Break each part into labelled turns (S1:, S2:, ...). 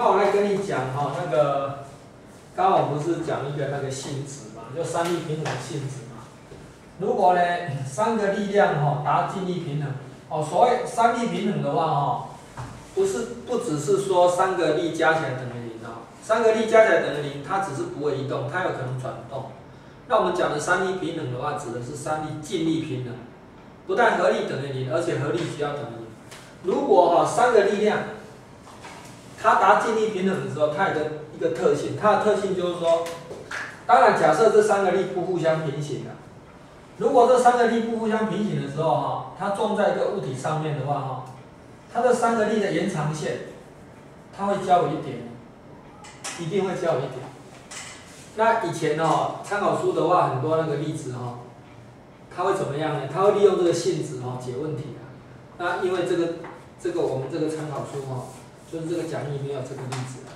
S1: 那我来跟你讲哈，那个刚刚我不是讲一个那个性质嘛，就三力平衡性质嘛。如果呢三个力量哈达静力平衡，哦，所谓三力平衡的话哈，不是不只是说三个力加起来等于零啊，三个力加起来等于零，它只是不会移动，它有可能转动。那我们讲的三力平衡的话，指的是三力尽力平衡，不但合力等于零，而且合力需要等于零。如果哈三个力量，它达尽力平衡的时候，它有个一个特性，它的特性就是说，当然假设这三个力不互相平行的，如果这三个力不互相平行的时候哈，它撞在一个物体上面的话哈，它这三个力的延长线，它会交一点，一定会交一点。那以前哦，参考书的话，很多那个例子哈，它会怎么样呢？它会利用这个性质哈解问题啊。那因为这个这个我们这个参考书哈。就是这个讲义没有这个例子啊。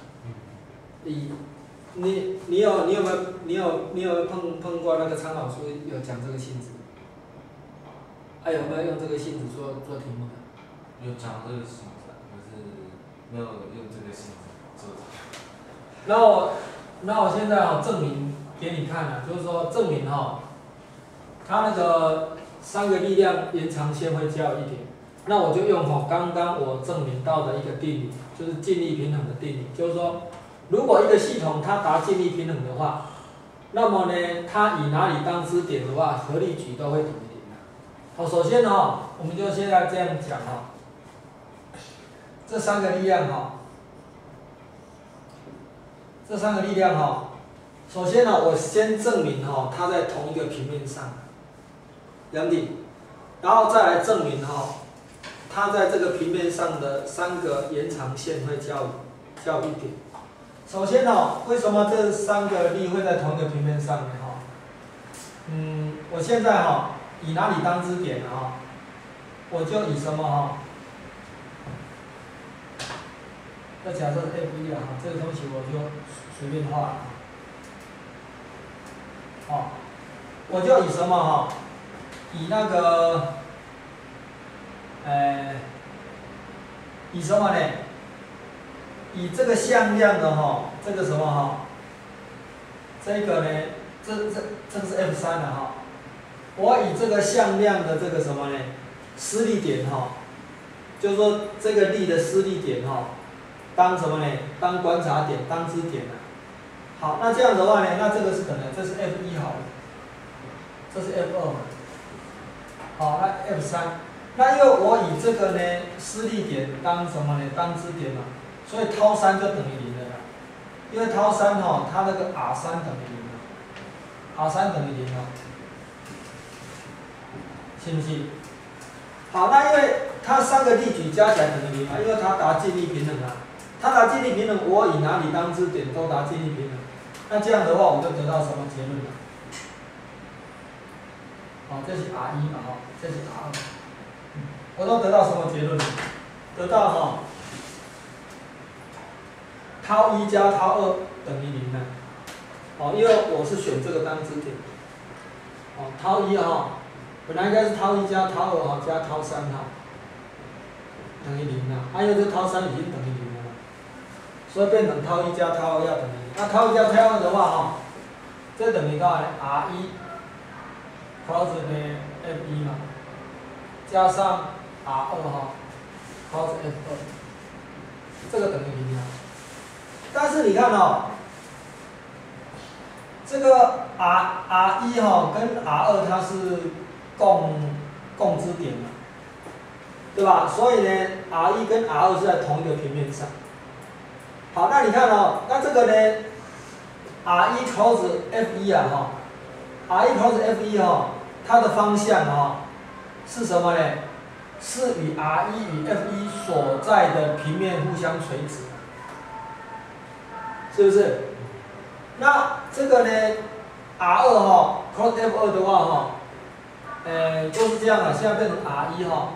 S1: 你你你有你有没有你有你有碰碰过那个参考书有讲这个性质？还有没有用这个性质做做题目的？
S2: 有讲这个性质，可是没有用这个性质做。
S1: 那我那我现在哈证明给你看了，就是说证明哈，它那个三个力量延长线会较一点。那我就用哈刚刚我证明到的一个定理。就是静力平衡的定理，就是说，如果一个系统它达静力平衡的话，那么呢，它以哪里当支点的话，合力矩都会等于零的。好，首先哈，我们就现在这样讲哈，这三个力量哈，这三个力量哈，首先呢，我先证明哈，它在同一个平面上，两点，然后再来证明哈。它在这个平面上的三个延长线会较较一点。首先呢，为什么这三个力会在同一个平面上呢？哈，嗯，我现在哈以哪里当支点呢？哈，我就以什么哈？那假设 F 一啊，哈，这个东西我就随便画。好，我就以什么哈？以那个。呃，以什么呢？以这个向量的哈，这个什么哈？这个呢？这这这个是 F 三的哈。我以这个向量的这个什么呢？施力点哈，就是说这个力的施力点哈，当什么呢？当观察点，当支点呢。好，那这样的话呢，那这个是可能，这是 F 一好了，这是 F 二嘛。好，那 F 三。那因为我以这个呢施力点当什么呢？当支点嘛，所以 τ 三就等于零的了。因为 τ 三哈，它那个 r 三等于零了，r 三等于零了，信不信？好，那因为它三个力矩加起来等于零嘛，因为它达尽力平衡啊。它达尽力平衡，我以哪里当支点都达尽力平衡。那这样的话，我就得到什么结论了？好，这是 r 一嘛，哈，这是 r 二。我都得到什么结论？得到哈，套一加套二等于零呢？哦，因为我是选这个当支点。哦，套一哈，本来应该是套一加套二哈加套三哈等于零呢，还有这套三已经等于零了，所以变成套一加套二要等于，那套一加套二的话哈，这等于到？r 一 cos 呢 F 一嘛，加上。R 二哈，cos F 二，这个等于零啊。但是你看哦，这个 R R 一哈跟 R 二它是共共支点嘛，对吧？所以呢，R 一跟 R 二是在同一个平面上。好，那你看哦，那这个呢，R 一 cos F 一啊哈，R 一 cos F 一哈，它的方向哈是什么呢？是与 R 一与 F 一所在的平面互相垂直，是不是？那这个呢，R 二哈 cos F 二的话哈，呃，就是这样的，现在变成 R 一哈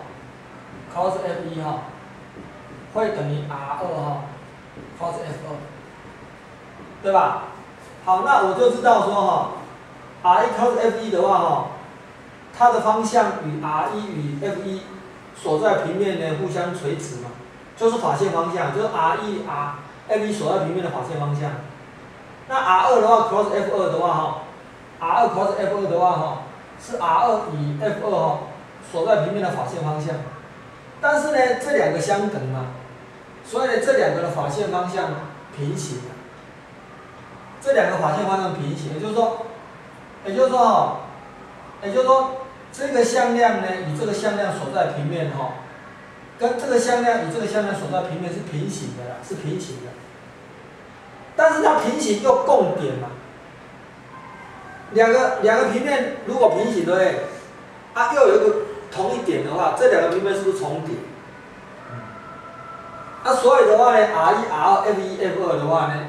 S1: cos F 一哈，会等于 R 二哈 cos F 二，对吧？好，那我就知道说哈，R 一 cos F 一的话哈，它的方向与 R 一与 F 一所在平面呢互相垂直嘛，就是法线方向，就是 R 一 R F 一所在平面的法线方向。那 R 二的话 cross F 二的话哈，R 二 cross F 二的话哈，是 R 二与 F 二哈所在平面的法线方向。但是呢，这两个相等嘛，所以呢，这两个的法线方向平行。这两个法线方向平行，也就是说，也就是说哈，也就是说，这个向量呢与这个向量所在平面哈，跟这个向量与这个向量所在平面是平行的啦，是平行的。但是它平行又共点嘛，两个两个平面如果平行对不对？啊，又有一个同一点的话，这两个平面是不是重叠？啊，所以的话呢，R 一、R 二、F 一、F 二的话呢？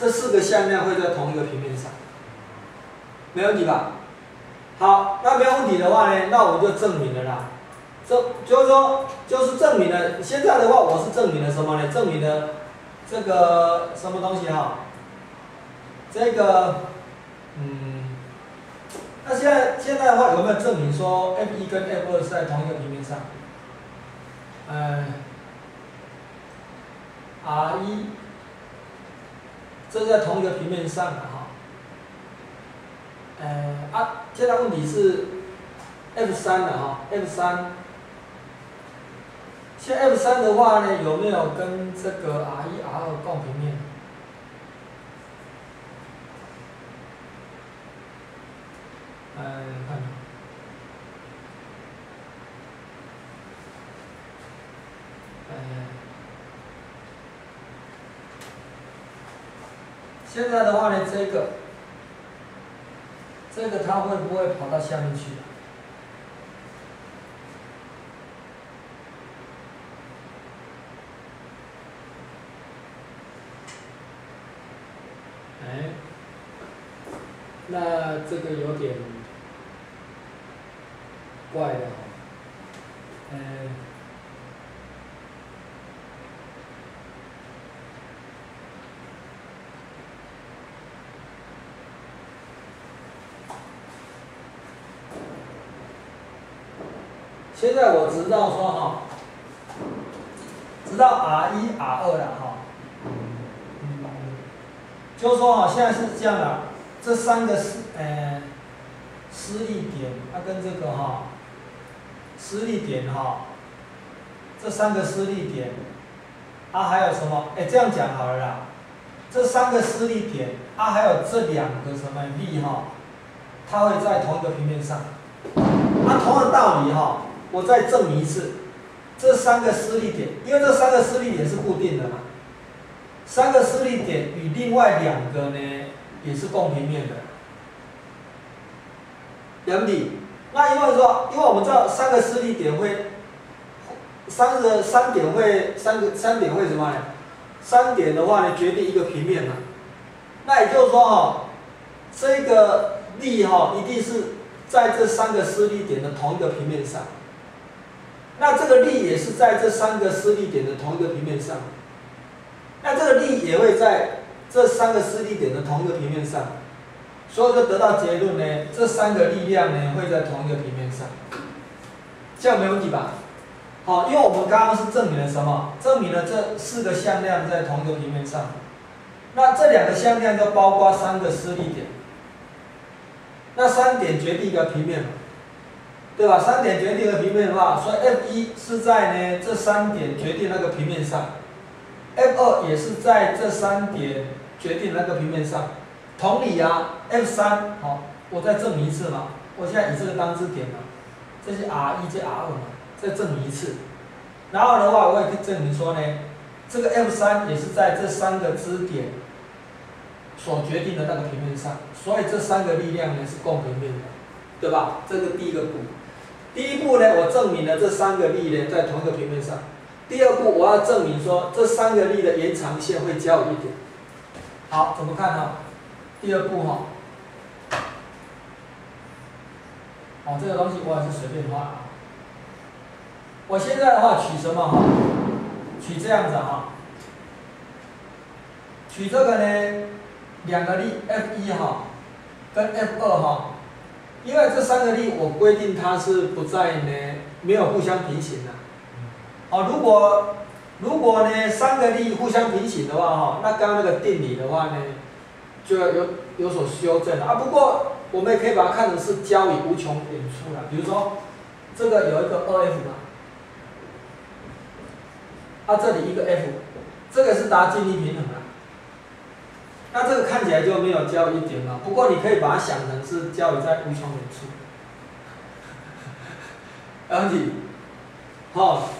S1: 这四个向量会在同一个平面上，没问题吧？好，那没有问题的话呢，那我就证明了啦。这就是说，就是证明了。现在的话，我是证明了什么呢？证明了这个什么东西哈？这个，嗯，那现在现在的话，有没有证明说 F 一跟 F 二是在同一个平面上？嗯，R 一。这是在同一个平面上的哈，呃啊，现在问题是 F 三的哈，F 三，现在 F 三的话呢，有没有跟这个 R 一、R 二共平面？呃，看，现在的话呢，这个，这个它会不会跑到下面去？哎，那这个有点怪的哈，嗯。现在我知道说哈，知道 R 一 R 二了哈，嗯，就是说哈，现在是这样的，这三个施呃施力点，它跟这个哈施力点哈，这三个施力点，啊还有什么？哎，这样讲好了啦，这三个施力点，啊还有这两个什么力哈，它会在同一个平面上，啊同样的道理哈。我再证明一次，这三个施力点，因为这三个施力点是固定的嘛，三个施力点与另外两个呢也是共平面的，两底。那因为说，因为我们知道三个施力点会，三个三点会三个三点会什么呢？三点的话呢决定一个平面嘛。那也就是说哈，这个力哈一定是在这三个施力点的同一个平面上。那这个力也是在这三个施力点的同一个平面上，那这个力也会在这三个施力点的同一个平面上，所以就得到结论呢，这三个力量呢会在同一个平面上，这样没问题吧？好，因为我们刚刚是证明了什么？证明了这四个向量在同一个平面上，那这两个向量就包括三个施力点，那三点决定一个平面。对吧？三点决定的平面的话，所以 F 一是在呢这三点决定那个平面上，F 二也是在这三点决定那个平面上。同理啊，F 三好，我再证明一次嘛。我现在以这个当支点嘛，这是 R 一这 R 二嘛，再证明一次。然后的话，我也可以证明说呢，这个 F 三也是在这三个支点所决定的那个平面上，所以这三个力量呢是共平面的，对吧？这个第一个步。第一步呢，我证明了这三个力呢在同一个平面上。第二步，我要证明说这三个力的延长线会交一点。好，怎么看呢？第二步哈，哦，这个东西我也是随便画啊。我现在的话取什么哈？取这样子哈，取这个呢，两个力 F 一哈，跟 F 二哈。因为这三个力，我规定它是不在呢，没有互相平行的。哦，如果如果呢三个力互相平行的话哈，那刚刚那个定理的话呢，就要有有所修正啊。不过我们也可以把它看成是交于无穷远处了。比如说这个有一个二 F 嘛，啊这里一个 F，这个是达静力平衡了。那这个看起来就没有交一点了。不过你可以把它想成是交于在无穷远处。问题，好。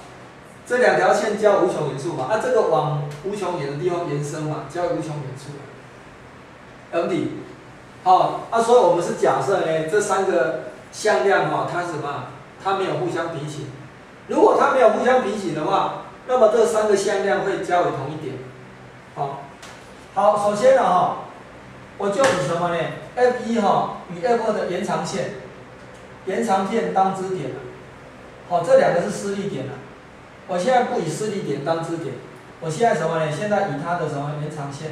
S1: 这两条线交无穷远处嘛，啊，这个往无穷远的地方延伸嘛，交无穷远处。M D，好，啊，所以我们是假设呢，这三个向量哈，它什么？它没有互相平行。如果它没有互相平行的话，那么这三个向量会交于同一。好，首先呢哈，我就以什么呢？F 一哈与 F 二的延长线，延长线当支点了。好，这两个是施力点了。我现在不以施力点当支点，我现在什么呢？现在以它的什么延长线？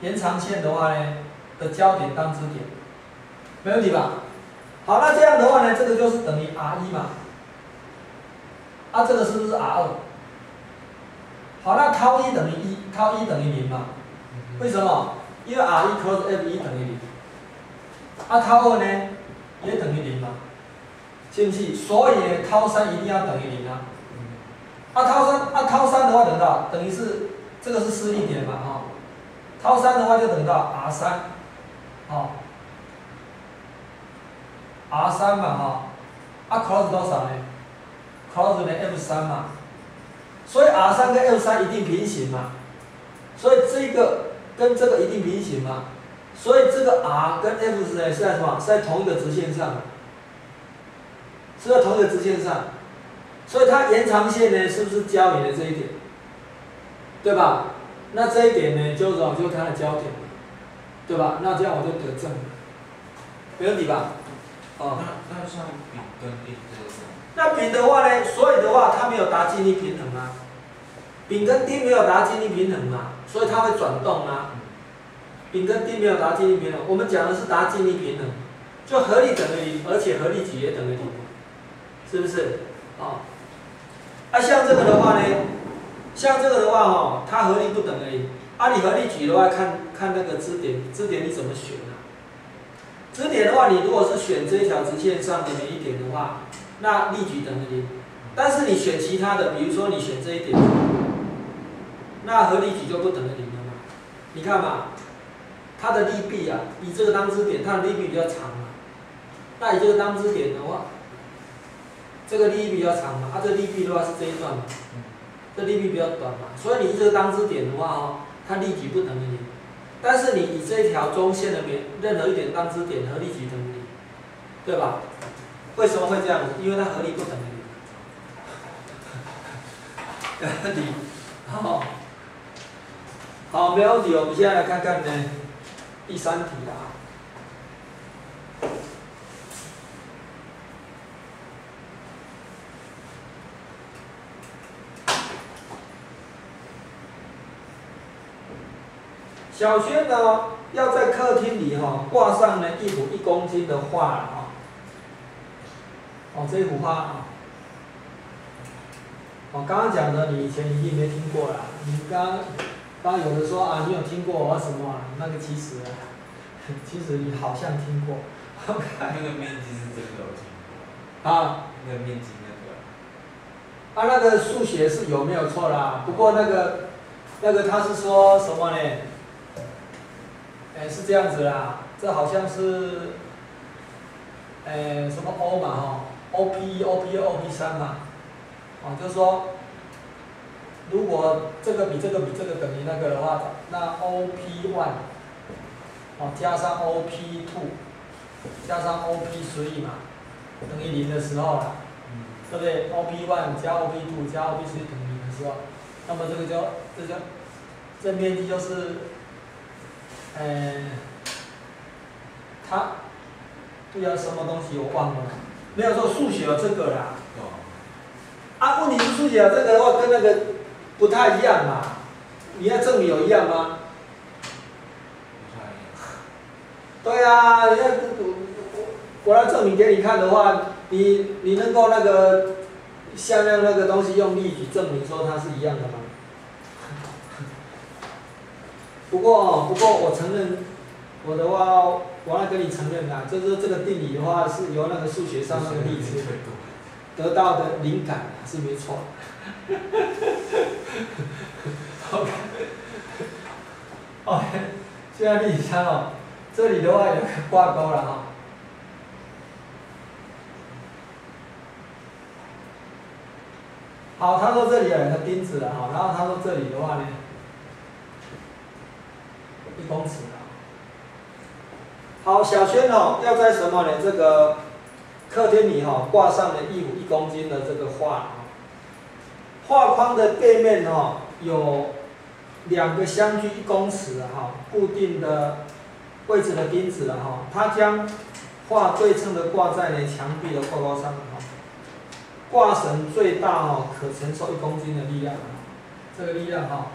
S1: 延长线的话呢，的焦点当支点，没问题吧？好，那这样的话呢，这个就是等于 r 一嘛，啊，这个是不是 r 二？好，那套一等于一，套一等于零嘛？为什么？因为 R 一 cos F 一等于零。那，套二呢？也等于零嘛？是不是？所以套三一定要等于零啊。啊，套三啊，套三的话等到等于是这个是势力点嘛，哈。套三的话就等到 R 三，好，R 三嘛，哈。啊，cos 多少呢？cos F 三嘛。所以 r 三跟 L 三一定平行嘛。所以这个跟这个一定平行嘛。所以这个 r 跟 f 是在是在什么？是在同一个直线上。是在同一个直线上，所以它延长线呢，是不是交你的这一点？对吧？那这一点呢，就是就是它的焦点，对吧？那这样我就得正，没问题吧？
S2: 哦。那那像丙跟丁这个
S1: 那丙的话呢，所以的话，它没有达静力平衡啊。丙跟丁没有达静力平衡嘛，所以它会转动啊。丙跟丁没有达静力平衡，我们讲的是达静力平衡，就合力等于零，而且合力矩也等于零。是不是？啊，啊，像这个的话呢，像这个的话哈，它合力不等于，啊，你合力矩的话，看看那个支点，支点你怎么选啊？支点的话，你如果是选这一条直线上的一点的话，那力矩等于零。但是你选其他的，比如说你选这一点，那合力矩就不等于零了嘛？你看嘛，它的力臂啊，以这个当支点，它的力臂比较长嘛，那以这个当支点的话。这个力臂比较长嘛，啊，这力臂的话是这一段嘛，这力臂比较短嘛，所以你这个当支点的话哦，它力矩不等于零，但是你以这一条中线的面任何一点当支点合力矩等于零，对吧？为什么会这样？因为它合力不等于零。问题，好，好，没问题。我们现在来看看呢，第三题啊。小轩呢，要在客厅里哈挂上呢一幅一公斤的画啊。哦，这幅画啊，我刚刚讲的你以前一定没听过啦。你刚刚有人说啊，你有听过我什么？那个其实，其实你好像听过。
S2: 那个面积是真的有听
S1: 过。啊。
S2: 那个面积那
S1: 个。啊，那个数学是有没有错啦？不过那个，那个他是说什么呢？哎，是这样子啦，这好像是，哎，什么 O 嘛哈，O P 一、O P 二、O P 三嘛，哦，就是说，如果这个比这个比这个等于那个的话，那 O P one，哦，加上 O P two，加上 O P three 嘛，等于零的时候啦，对不对？O P one 加 O P two 加 O P three 等于零的时候，那么这个就这就这面积就是。呃，他对啊，什么东西我忘了，没有说数学有这个啦。啊，问题是数学这个的话跟那个不太一样嘛？你要证明有一样吗？对啊，我我来证明给你看的话，你你能够那个下面那个东西用例举证明说它是一样的吗？不过不过我承认，我的话我要跟你承认啊，就是这个定理的话是由那个数学上那个例子得到的灵感是没错。OK，哦，现在例子三哦，这里的话有个挂钩了哈。好，他说这里有两个钉子了哈，然后他说这里的话呢，一公尺了。好，小轩哦，要在什么呢？这个客厅里哈挂上了一五一公斤的这个画，画框的背面哦有两个相距一公尺哈固定的位置的钉子了哈，它将画对称的挂在呢墙壁的挂钩上哈。挂绳最大哦，可承受一公斤的力量这个力量哈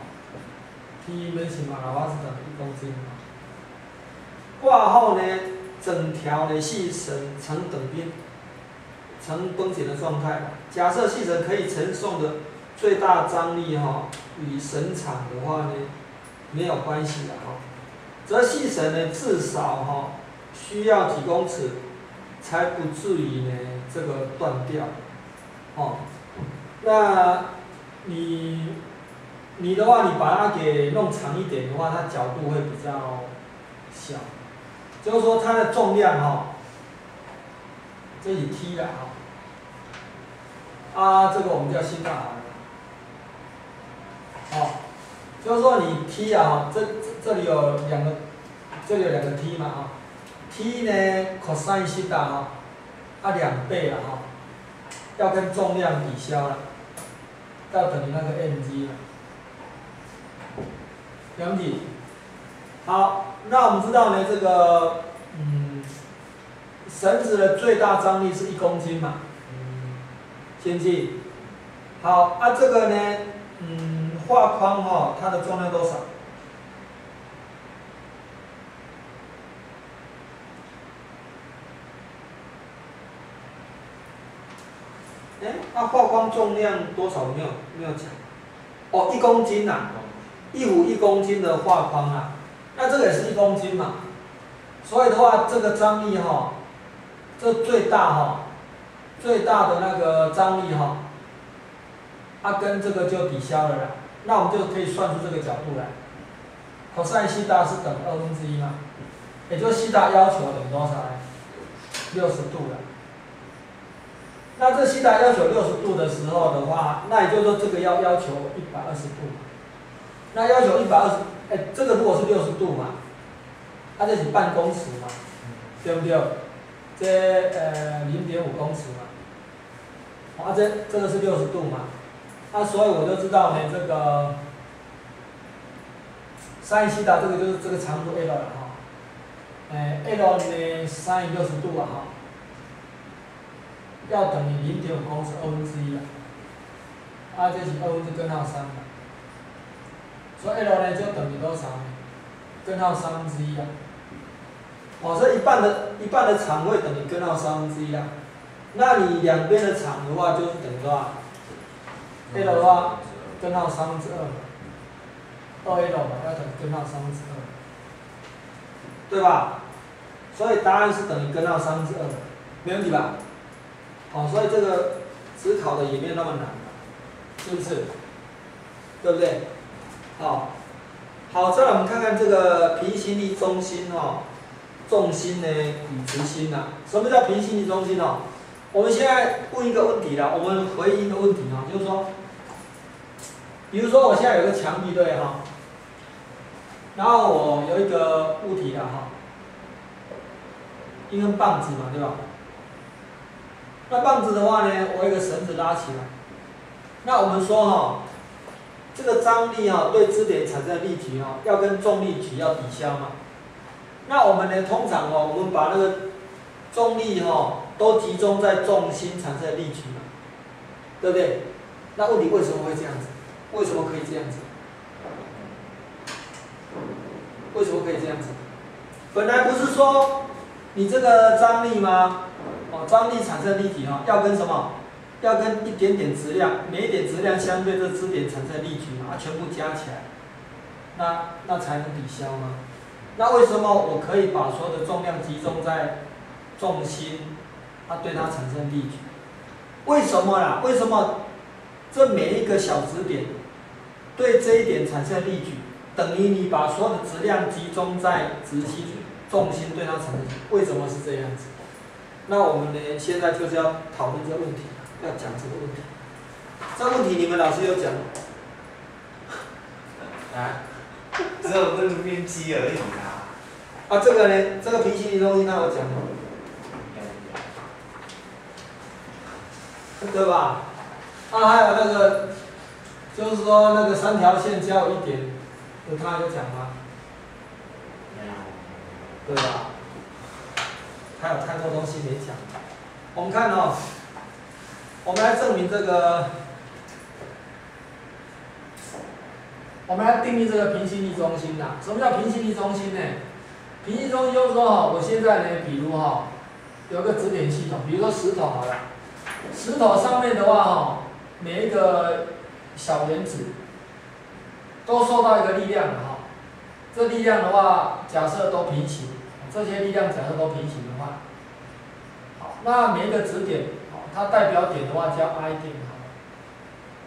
S1: ，T 分形马拉瓦是等于一公斤挂后呢，整条的细绳呈等边，呈绷紧的状态。假设细绳可以承受的最大张力哈，与绳长的话呢，没有关系的哈。则细绳呢，至少哈，需要几公尺，才不至于呢，这个断掉。哦，那你你的话，你把它给弄长一点的话，它角度会比较小，就是说它的重量哈，这里 T 了哈，啊，这个我们叫心大啊，哦，就是说你 T 啊，这这里有两个，这里有两个 T 嘛啊，T 呢 cos 西塔哈，啊两倍了哈。要跟重量抵消了，要等于那个 mg 了，了解？好，那我们知道呢，这个嗯，绳子的最大张力是一公斤嘛，先记。好，啊这个呢，嗯，画框哈，它的重量多少？哎，那画框重量多少没有没有讲？哦，一公斤呐，一五一公斤的画框啊，那这个也是一公斤嘛，所以的话，这个张力哈，这最大哈，最大的那个张力哈，它跟这个就抵消了啦，那我们就可以算出这个角度来，cos 西塔是等于二分之一嘛，也就是西塔要求等于多少呢？六十度了。那这西塔要求六十度的时候的话，那也就是说这个要要求一百二十度。那要求一百二十，哎，这个如果是六十度嘛，那就是半公尺嘛，对不对？这呃零点五公尺嘛，啊这这个是六十度嘛，那所以我就知道呢，这个三西塔这个就是这个长度 L 了哈，哎 L 呢 sin 六十度啊哈。要等于零点五公尺二分之一了，啊，这是二分之根号三嘛，所以 L 呢就等于多少？根号三分之一啊，哦，这一半的一半的长会等于根号三分之一啊，那你两边的长的话就是等于多少？？L 的话根号三分之二嘛，二 L 嘛要等于根号三分之二，对吧？所以答案是等于根号三分之二，没问题吧？哦，所以这个只考的也没有那么难，是不是？对不对？好，好，再来我们看看这个平行力中心哦，重心呢与直心呐。什么叫平行力中心哦？我们现在问一个问题了，我们回应一个问题啊，就是说，比如说我现在有个墙壁对哈，然后我有一个物体了哈，一根棒子嘛，对吧？那棒子的话呢，我一个绳子拉起来。那我们说哈，这个张力哈对支点产生的力矩哈，要跟重力矩要抵消嘛。那我们呢，通常哦，我们把那个重力哈都集中在重心产生的力矩嘛，对不对？那问题为什么会这样子？为什么可以这样子？为什么可以这样子？本来不是说你这个张力吗？哦，张力产生力体哈，要跟什么？要跟一点点质量，每一点质量相对这支点产生力矩嘛，它全部加起来，那那才能抵消吗？那为什么我可以把所有的重量集中在重心，它对它产生力矩？为什么啦？为什么这每一个小支点对这一点产生力矩，等于你把所有的质量集中在直心重心对它产生？为什么是这样子？那我们呢？现在就是要讨论这个问题，要讲这个问题。这个问题你们老师有讲
S2: 啊，只有那个面积而已啦。
S1: 啊？这个呢？这个平行移动性那我讲吗？对吧？啊，还有那个，就是说那个三条线交一点，有他有讲吗？
S2: 没有。
S1: 对吧？还有太多东西没讲。我们看哦，我们来证明这个，我们来定义这个平行力中心呐。什么叫平行力中心呢？平行中心就是说哈，我现在呢，比如哈，有个指点系统，比如说石头好了，石头上面的话哈，每一个小原子都受到一个力量的哈，这力量的话，假设都平行。这些力量假设都平行的话，好，那每一个指点，好，它代表点的话叫 I 点，好，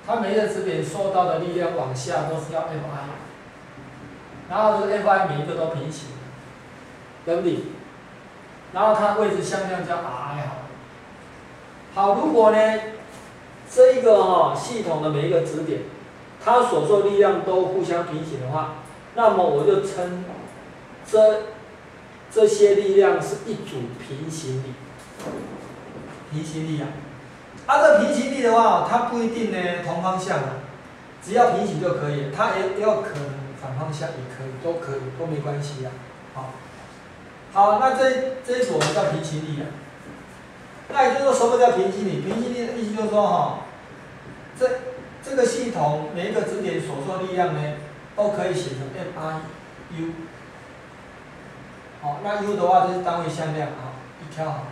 S1: 它每一个指点受到的力量往下都是叫 Fi，然后这个 Fi 每一个都平行，对不对？然后它位置向量叫 R I 好，好，如果呢，这一个哈系统的每一个指点，它所受力量都互相平行的话，那么我就称这。这些力量是一组平行力，平行力啊。啊，这平行力的话，它不一定呢同方向啊，只要平行就可以。它也要可能反方向也可以，都可以，都没关系啊。好，好，那这这一组我们叫平行力啊。那也就是说，什么叫平行力？平行力的意思就是说，哈，这这个系统每一个指点所受力量呢，都可以写成 F I U。好，那 u 的话就是单位向量啊，一条好。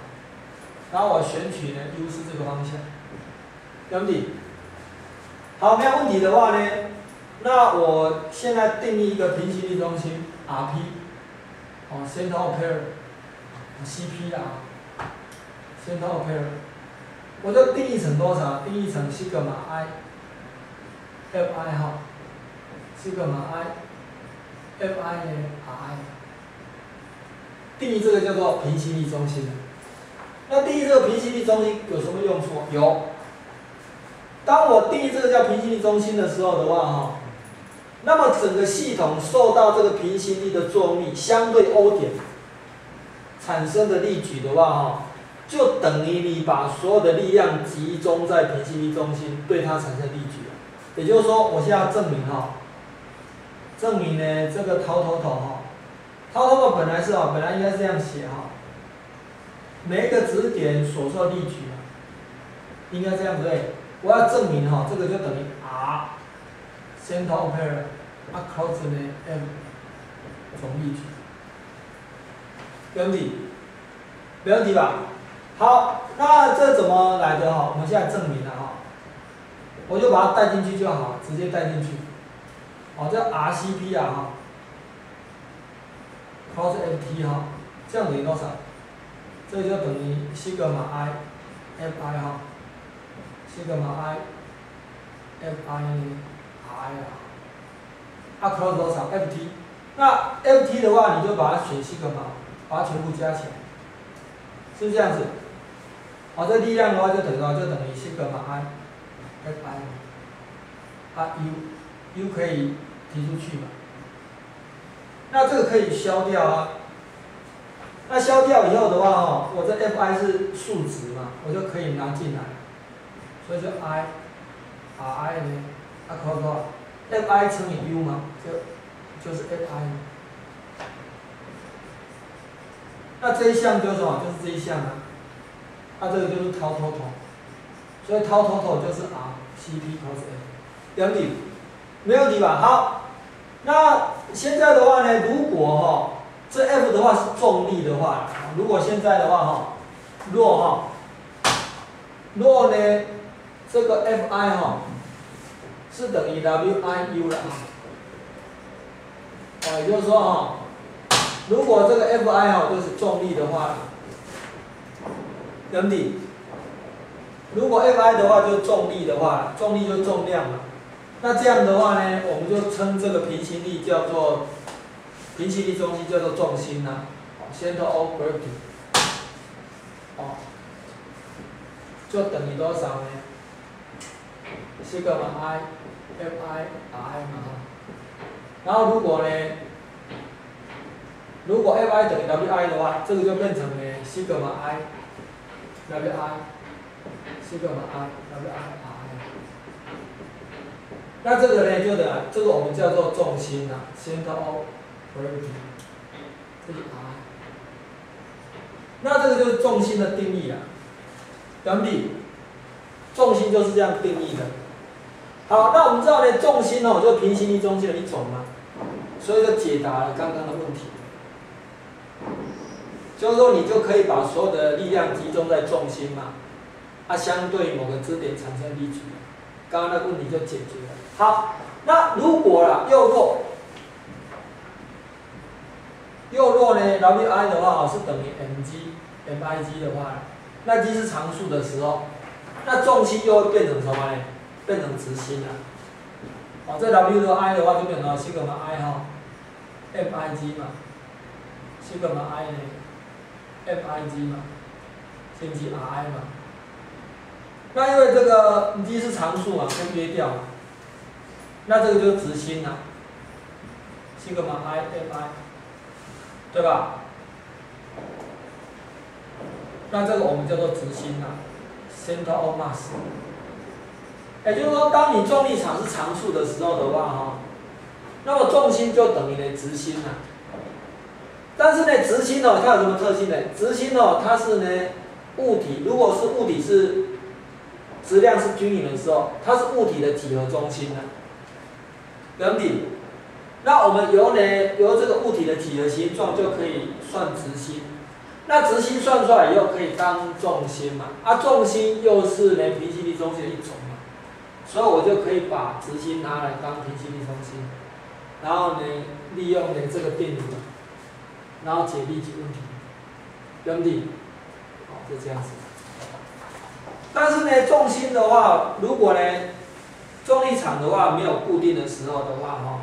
S1: 然后我选取呢，u 是这个方向，对不对？好，没有问题的话呢，那我现在定义一个平行力中心，R P，哦，center of pair，C P 啊，center of pair，我就定义成多少？定义成西格玛 I，F I 哈，西格玛 I，F I 呢，R I。定义这个叫做平行力中心。那定义这个平行力中心有什么用处？有。当我定义这个叫平行力中心的时候的话，哈，那么整个系统受到这个平行力的作用力相对 O 点产生的力矩的话，哈，就等于你把所有的力量集中在 P C P 中心，对它产生力矩。也就是说，我现在要证明哈，证明呢这个头头头哈。它那个本来是啊，本来应该是这样写哈，每一个指点所受力矩啊，应该这样对。我要证明哈，这个就等于 r center of pair across the m 总力矩，没问题，没问题吧？好，那这怎么来的哈？我们现在证明了哈，我就把它带进去就好，直接带进去。哦，这 RCP 啊哈。cos f t 哈，这样等于多少？这就等于西格玛 i f i 哈，西格玛 i f i i 啊，啊 cos 多少 f t？那 f t 的话，你就把它选西格玛，把它全部加起来，是这样子。好，这力量的话就等于就等于西格玛 i f i，啊 u u 可以提出去嘛？那这个可以消掉啊。那消掉以后的话，哈，我这 F I 是数值嘛，我就可以拿进来。所以就 I R I 呢，啊，扣多少？F I 乘以 U 嘛，就就是 F I。那这一项就是什么？就是这一项啊。那这个就是掏头头，所以掏头头就是 R C P cos F，两底，没问题吧？好。那现在的话呢，如果哈这 F 的话是重力的话，如果现在的话哈，若哈若呢这个 F I 哈是等于 W I U 了啊，也就是说哈，如果这个 F I 哈就是重力的话，兄弟，如果 F I 的话就重力的话，重力就重量嘛，那这样的话呢，我们就称这个平行力叫做平行力中心叫做重心呐、啊、，center of gravity，哦，就等于多少呢？西格玛 i f i r i 嘛哈，然后如果呢，如果 f i 等于 w i 的话，这个就变成呢西格玛 i w i 西格玛 i w i r i，那这个呢就等这个我们叫做重心呐，center of gravity，这是 i，那这个就是重心的定义啊，等比，重心就是这样定义的。好，那我们知道呢，重心哦，就平行于中心的一种嘛，所以就解答了刚刚的问题。就是说，你就可以把所有的力量集中在重心嘛，啊，相对某个支点产生力矩，刚刚那个问题就解决了。好，那如果啦，右弱，右弱呢，W I 的话是等于 m g，m i g 的话，那 g 是常数的时候，那重心又会变成什么呢？变成直心了。好，这 W 的 I 的话就变成西格玛 I 哈，M I G 嘛，西格玛 I 呢？F I G 嘛，先记 R I 嘛。那因为这个 G 是常数嘛，可以约掉嘛，那这个就是直心了，西格玛 I M I，对吧？那这个我们叫做直心了，center of mass。也就是说，当你重力场是常数的时候的话，哈，那么重心就等于呢直心了。但是呢，直心哦，它有什么特性呢？直心哦，它是呢物体，如果是物体是质量是均匀的时候，它是物体的几何中心呢？两体。那我们由呢由这个物体的几何形状就可以算直心。那直心算出来以后可以当重心嘛？啊，重心又是呢平行力中心的一种嘛。所以我就可以把直心拿来当平行力中心，然后呢，利用呢这个定理，然后解力矩问题，兄弟，好，就这样子。但是呢，重心的话，如果呢，重力场的话没有固定的时候的话，哈，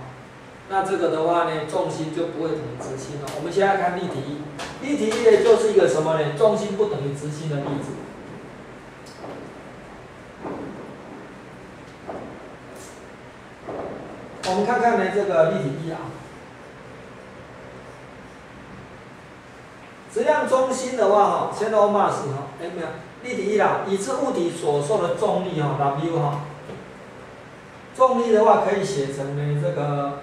S1: 那这个的话呢，重心就不会等于直心了。我们现在看例题一，例题一呢就是一个什么呢？重心不等于直心的例子。我们看看呢，这个例题一啊，质量中心的话哈，center of mass 哈，哎没有，例题一啦，已知物体所受的重力哈，W 哈，重力的话可以写成呢这个，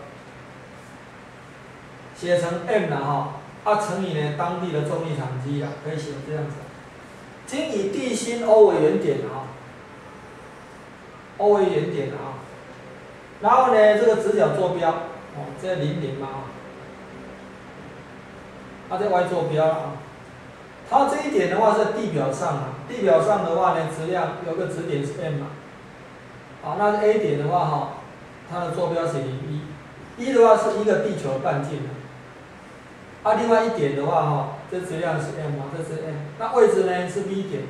S1: 写成 m 了哈，啊乘以呢当地的重力场 G 啊，可以写这样子，经以地心 O 为原点啊，O 为原点啊。然后呢，这个直角坐标，哦，这零零嘛，它在 y 坐标啊。它这一点的话在地表上啊，地表上的话呢，质量有个质点是 m，啊，那 A 点的话哈，它的坐标是零一，一的话是一个地球半径啊，另外一点的话哈，这质量是 m 嘛，这是 m，那位置呢是 V 点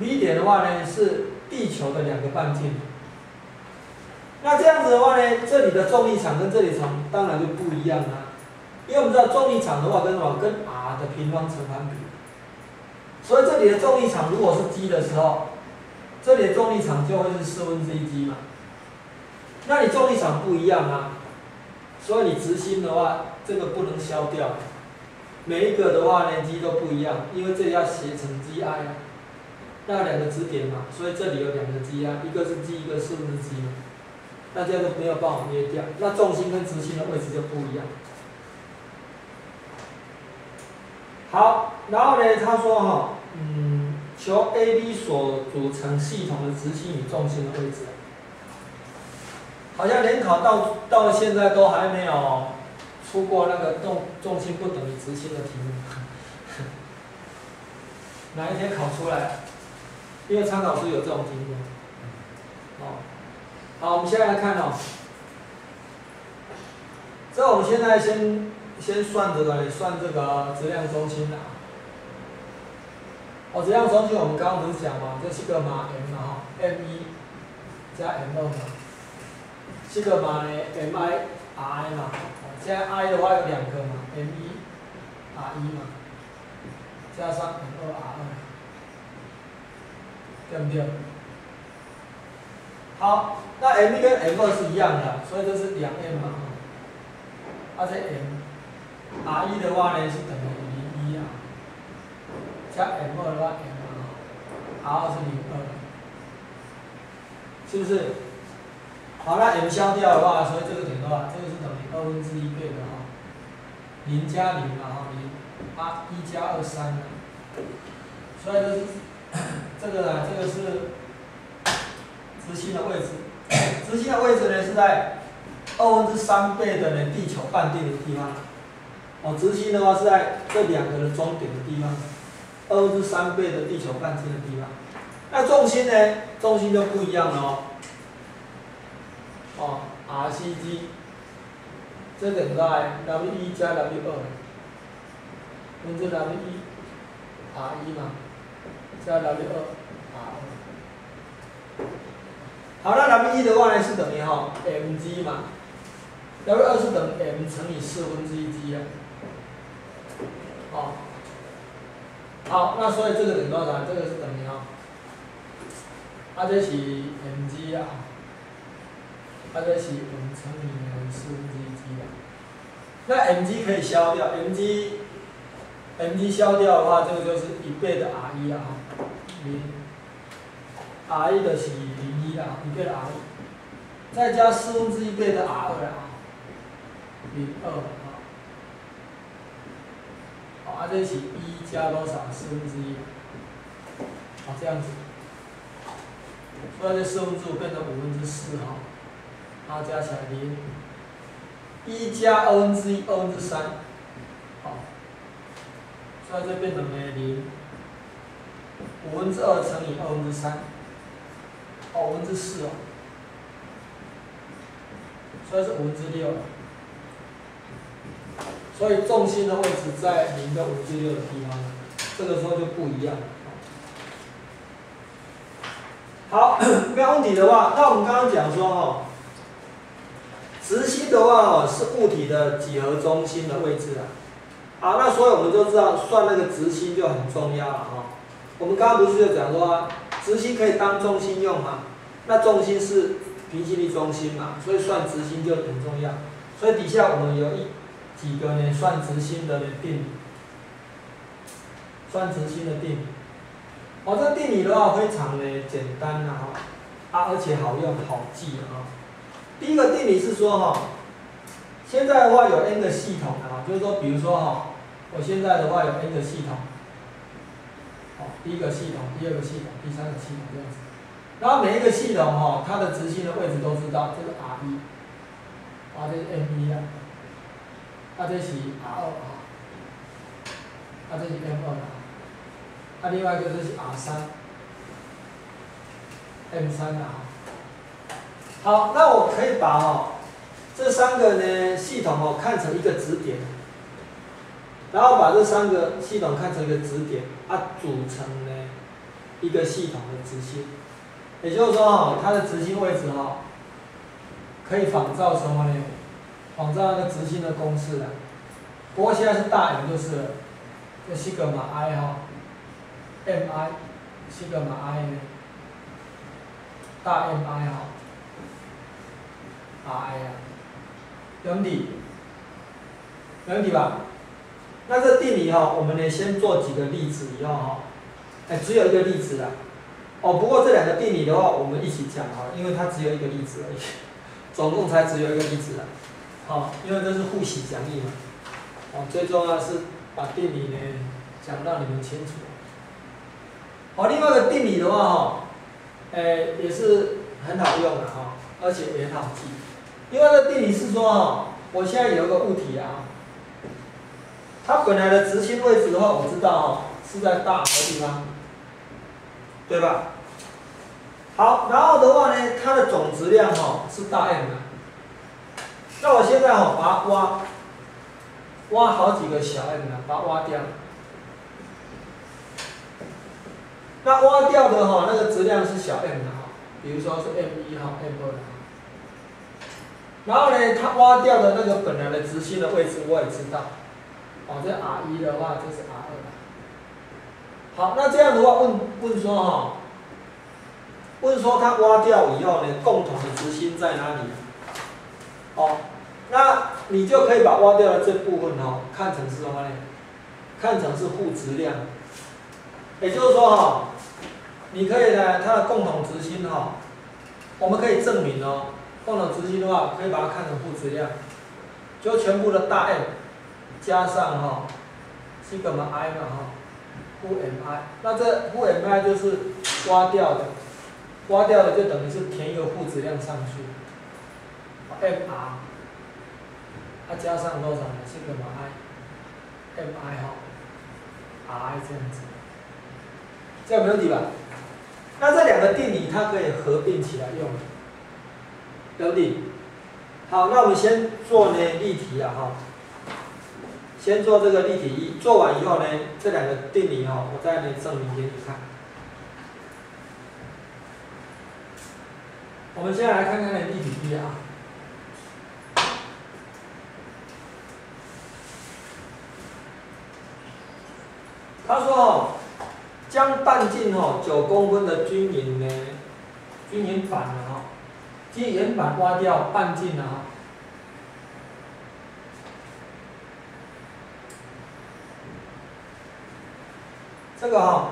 S1: ，V 点的话呢是地球的两个半径。那这样子的话呢，这里的重力场跟这里场当然就不一样啦，因为我们知道重力场的话跟什么？跟 r 的平方成反比，所以这里的重力场如果是 G 的时候，这里的重力场就会是四分之一 G 嘛。那你重力场不一样啊，所以你直心的话，这个不能消掉，每一个的话呢 G 都不一样，因为这里要写成 GI 啊，那两个质点嘛，所以这里有两个 G 啊，一个是 G，一个是四分之 G 嘛。那这样就没有办法约掉，那重心跟直心的位置就不一样。好，然后呢，他说哈，嗯，求 A、B 所组成系统的直心与重心的位置。好像联考到到现在都还没有出过那个重重心不等于直心的题目。哪一天考出来？因为参考书有这种题目。哦，好，我们现在来看哦，这我们现在先先算这个，算这个质量中心啦。哦，质量中心我们刚刚不是讲嘛，这是个嘛 m 嘛哈，m 一加 m 二嘛，西格玛呢 m i r i 嘛，现在 i 的话有两个嘛，m 一 r 一嘛，加上 m 二 r 二，对不对？好，那 m 一跟 m 二是一样的，所以这是两 m 嘛，啊这 m r 一的话呢是等于零一啊，加 m 二的话 m 二，r 二是零二，是不是？好，那 m 消掉的话，所以这个等于多少？这个是等于二分之一倍的哈，零加零嘛哈，零，啊一加二三，所以这是 这个呢，这个是。直心的位置，直心的位置呢是在二分之三倍的呢地球半径的地方。哦，直心的话是在这两个的中点的地方，二分之三倍的地球半径的地方。那重心呢？重心就不一样了哦。哦，r c g，这等于 w 一加 w 二，分之 w 一，r 一嘛，加 w 二。好，那 W 一的话呢是等于哈 mg 嘛，W 二是等于 m 乘以四分之一 g 啊，好，好，那所以这个等于多少？这个是等于啊，啊这是 mg 啊，啊这是 m 乘以四分之一 g 啊，那 mg 可以消掉，mg，mg 消掉的话，这个就是一倍的 r 一啊，零，r 一的是。啊，一倍的 r 一，再加四分之一倍的 r 二啊，零二。啊，好，啊这一起一加多少？四分之一，好这样子，所以这四分之五变成五分之四哈，然后加起来零，一加二分之一，二分之三，好，所以这变成呢零，五分之二乘以二分之三。五分之四哦，所以是五分之六，所以重心的位置在零跟五六的地方，这个时候就不一样。好，没有问题的话，那我们刚刚讲说哦，直心的话哦是物体的几何中心的位置啊。好，那所以我们就知道算那个直心就很重要了哈。我们刚刚不是就讲说，直心可以当重心用吗？那重心是平行力中心嘛，所以算直心就很重要。所以底下我们有一几个呢算直心的定理，算直心的定理。哦，这定理的话非常的简单呐，啊而且好用好记啊。第一个定理是说哈，现在的话有 n 个系统啊，就是说比如说哈，我现在的话有 n 个系统，好，第一个系统，第二个系统，第三个系统这样子。然后每一个系统哈，它的直心的位置都知道，这是 R 一，啊这是 M 一啊，啊这是 R 二啊，啊这是 M 二啊，啊另外一个就是 R 三，M 三啊。好，那我可以把哦这三个呢系统哦看成一个指点，然后把这三个系统看成一个指点，啊组成呢一个系统的直心。也就是说哦，它的直心位置哦，可以仿照什么呢？仿照那个直心的公式的。不过现在是大 M 就是，这西格玛 i 哈，M I，西格玛 i 呢，大 M I 哈，R I 啊，有问题？没问题吧？那这定理哈，我们呢先做几个例子以后哈，哎，只有一个例子啊。哦，不过这两个定理的话，我们一起讲哈，因为它只有一个例子而已，总共才只有一个例子啊。好，因为这是复习讲义嘛。哦，最重要是把定理呢讲到你们清楚。好，另外一个定理的话哈，诶也是很好用的哈，而且也很好记。另外一个定理是说哈，我现在有一个物体啊，它本来的直心位置的话，我知道哈是在大的地方。对吧？好，然后的话呢，它的总质量哈是大 M 的。那我现在哈把它挖，挖好几个小 m 呢，把它挖掉。那挖掉的哈那个质量是小 m 的哈，比如说是 m 一号、m 二的。然后呢，它挖掉的那个本来的直心的位置我也知道，哦，这 r 一的话就是 r 二。好，那这样的话问问说哈，问说它挖掉以后呢，共同的直心在哪里？哦，那你就可以把挖掉的这部分哦看成是什么呢？看成是负质量，也就是说哈，你可以呢，它的共同值心哈，我们可以证明哦，共同值心的话可以把它看成负质量，就全部的大 M 加上哈西格玛 i 嘛哈，负 mi，那这负 mi 就是挖掉的，挖掉的就等于是填一个负质量上去。M r，它加上多少呢？是个什么 i？m i 哈，i 这样子，这样没问题吧？那这两个定理它可以合并起来用，有理。好，那我们先做呢例题啊哈，先做这个例题一，做完以后呢，这两个定理哈，我再来证明给你看。我们先来看看例题一啊。他说：“哦，将半径哦九公分的均匀呢，均匀板的哈，即圆板挖掉半径的哈，这个哈，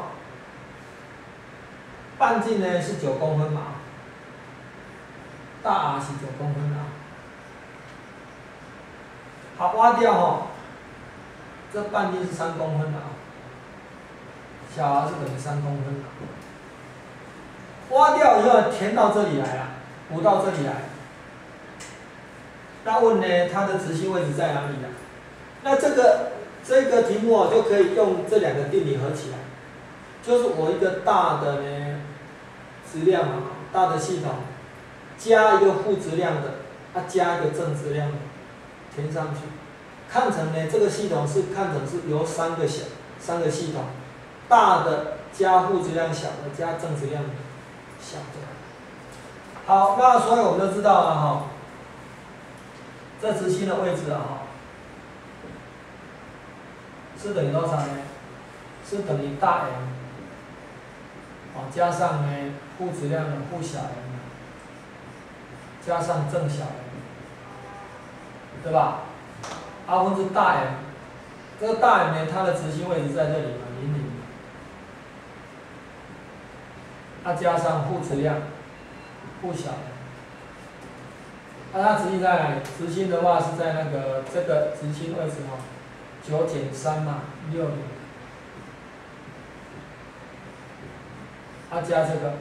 S1: 半径呢是九公分嘛，大 R 是九公分啊，好挖掉哈，这半径是三公分的啊。”小 r 是等于三公分，挖掉以后填到这里来了，补到这里来。那问呢，它的直心位置在哪里呢？那这个这个题目啊，就可以用这两个定理合起来，就是我一个大的呢质量啊，大的系统，加一个负质量的，它加一个正质量的，填上去，看成呢这个系统是看成是由三个小三个系统。大的加负质量小的加正质量小的，好，那所以我们都知道了哈，这直心的位置啊，是等于多少呢？是等于大 M，哦加上呢负质量的负小 m，加上正小 m，对吧？二分之大 M，这个大 M 呢，它的直心位置在这里嘛，零零。它加上负质量，负小的，那它直径在哪里？直径的话是在那个这个直径位置哈，九减三嘛，六零。它加这个，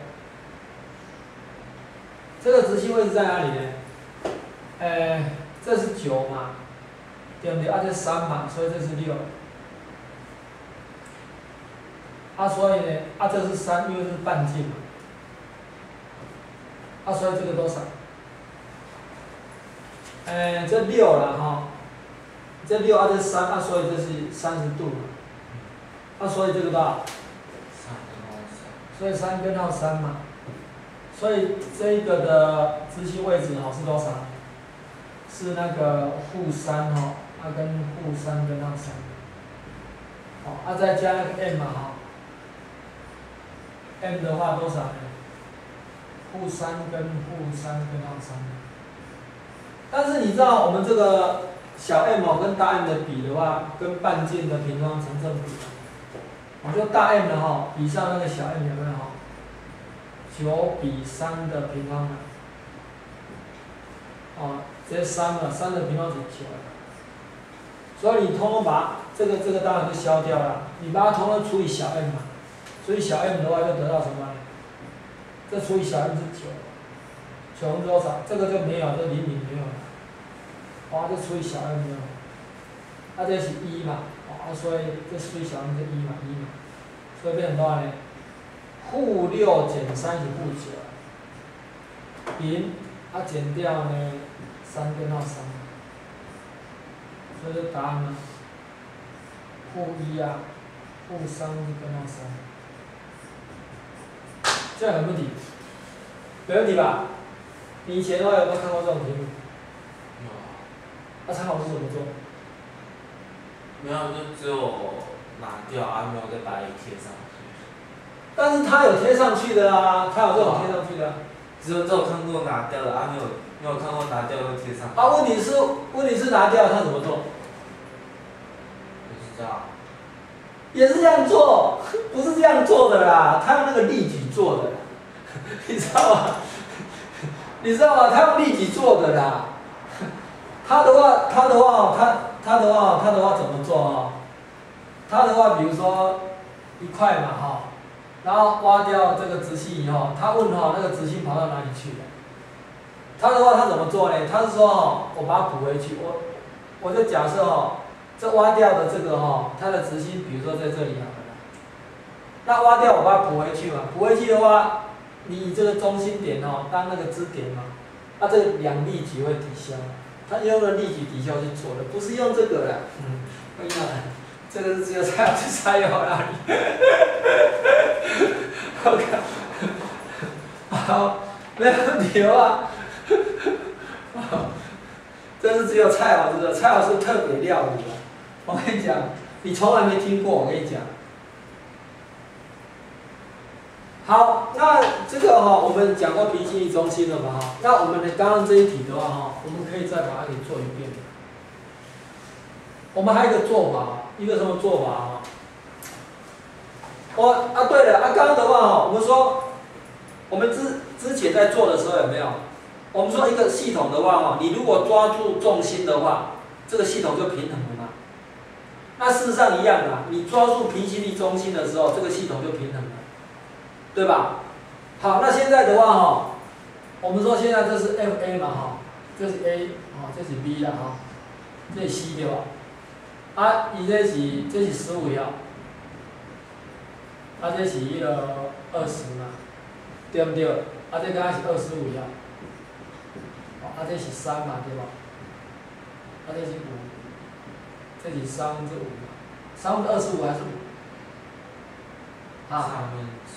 S1: 这个直径位置在哪里呢？呃，这是九嘛，对不对？啊，这三嘛，所以这是六。啊，所以呢，啊，这是三，因为是半径嘛。啊，所以这个多少？哎，这六了哈，这六啊，这三啊，所以这是三十度嘛。啊，所以这个多少？
S2: 三根号三。
S1: 所以三根号三嘛。所以这一个的直心位置哈是多少？是那个负三哈，啊跟负三根号三。好，啊再加那个 m 嘛哈。M 的话多少呢？负三跟负三跟二三。但是你知道我们这个小 m 跟大 M 的比的话，跟半径的平方成正比。我说大 M 的哈比上那个小 m 有没有哈？九比三的平方呢？哦，这三了，三的平方是九。所以你通通把这个这个当然就消掉了，你把它通通除以小 m 嘛。所以小 m 的话就得到什么？这除以小 m 是九，九分之多少？这个就没有，这零零没有了。哦，这除以小 m 没有，那这是一嘛？哦，所以这除以小 m 是一嘛，一嘛。所以变成多少呢？负六减三是负九，平，啊减掉呢三根号三，所以这答案呢，负一啊，负三根号三，这样有问题？没问题吧？你以前的话有没有看过这种题目？那参考书怎么做？
S2: 没有就只有拿掉啊，没有再把它贴上去。
S1: 但是它有贴上去的啊，它有这种贴上去的啊。
S2: 只有只有看过拿掉的啊，没有没有看过拿掉的贴上。
S1: 啊，问题是问题是拿掉它怎么做？
S2: 不知道。
S1: 也是这样做，不是这样做的啦，他用那个例举做的，你知道吗？你知道吗？他用例举做的啦。他的话，他的话，他他的话，他的话怎么做啊？他的话，比如说一块嘛哈，然后挖掉这个直线以后，他问哈那个直线跑到哪里去了？他的话他怎么做呢？他是说哈，我把它补回去，我我就假设哈。这挖掉的这个哈，它的直线，比如说在这里好了，那挖掉我把它补回去嘛，补回去的话，你以这个中心点哦当那个支点嘛，那这两力矩会抵消，他用了力矩抵消是错的，不是用这个的，嗯，哎呀，这个是只有蔡老师才有那里，OK，好，没问题的话，好，这是只有蔡老师的，蔡老师特别料理的。我跟你讲，你从来没听过。我跟你讲，好，那这个哈，我们讲过平行力中心了嘛哈？那我们的刚刚这一题的话哈，我们可以再把它给做一遍。我们还有一个做法，一个什么做法啊？我啊，对了，啊，刚刚的话哈，我们说，我们之之前在做的时候有没有？我们说一个系统的话哈，你如果抓住重心的话，这个系统就平衡了。那事实上一样的，你抓住平行力中心的时候，这个系统就平衡了，对吧？好，那现在的话哈，我们说现在这是 F A 嘛哈，这是 A，哦，这是 B 啦哈，这是 C 对吧？啊，伊这是这是十五呀，啊这是迄个二十嘛，对不对？啊这刚才是二十五呀，哦，啊这是三嘛对吧？啊这是五。这里三分之五，三分之二十五还是五？
S2: 啊。三分之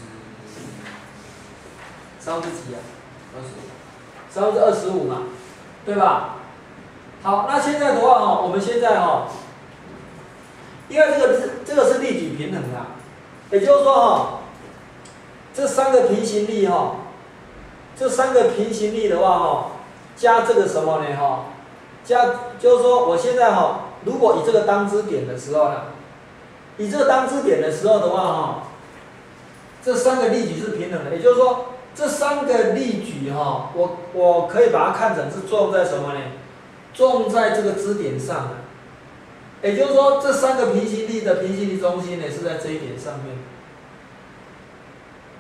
S1: 三分之几啊？
S2: 二十五。
S1: 三分之二十五嘛，对吧？好，那现在的话哈，我们现在哈，因为这个是这个是力矩平衡啊，也就是说哈，这三个平行力哈，这三个平行力的话哈，加这个什么呢哈？加就是说我现在哈。如果以这个当支点的时候呢，以这个当支点的时候的话哈，这三个力矩是平衡的，也就是说这三个力矩哈，我我可以把它看成是作用在什么呢？作用在这个支点上的，也就是说这三个平行力的平行力中心呢是在这一点上面，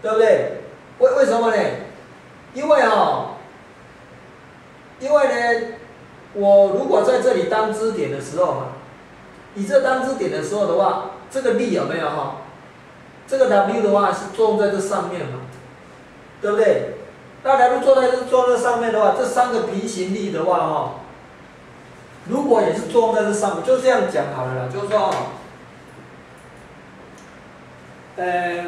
S1: 对不对？为为什么呢？因为哈，因为呢。我如果在这里当支点的时候嘛，以这当支点的时候的话，这个力有没有哈？这个 W 的话是作用在这上面嘛，对不对？那 W 坐在这坐在上面的话，这三个平行力的话哈，如果也是作用在这上面，就这样讲好了啦，就是说，呃，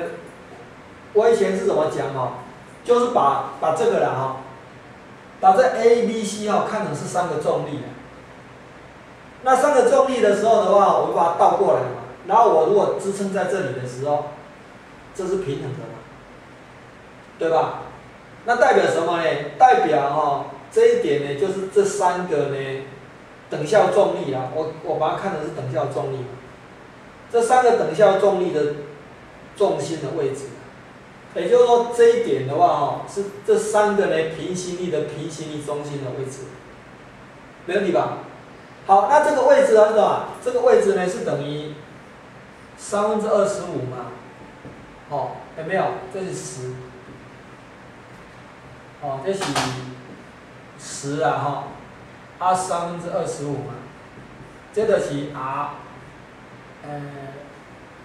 S1: 我以前是怎么讲哈？就是把把这个了哈。把这 A、B、C 哈看成是三个重力那三个重力的时候的话，我就把它倒过来嘛。然后我如果支撑在这里的时候，这是平衡的嘛，对吧？那代表什么呢？代表哈这一点呢，就是这三个呢等效重力啊，我我把它看成是等效重力。这三个等效重力的重心的位置。也就是说，这一点的话，哦，是这三个呢平行力的平行力中心的位置，没问题吧？好，那这个位置呢是吧？这个位置呢是等于三分之二十五嘛？哦，有没有？这是十，哦，这是十啊哈，啊三分之二十五嘛，这个是 R，呃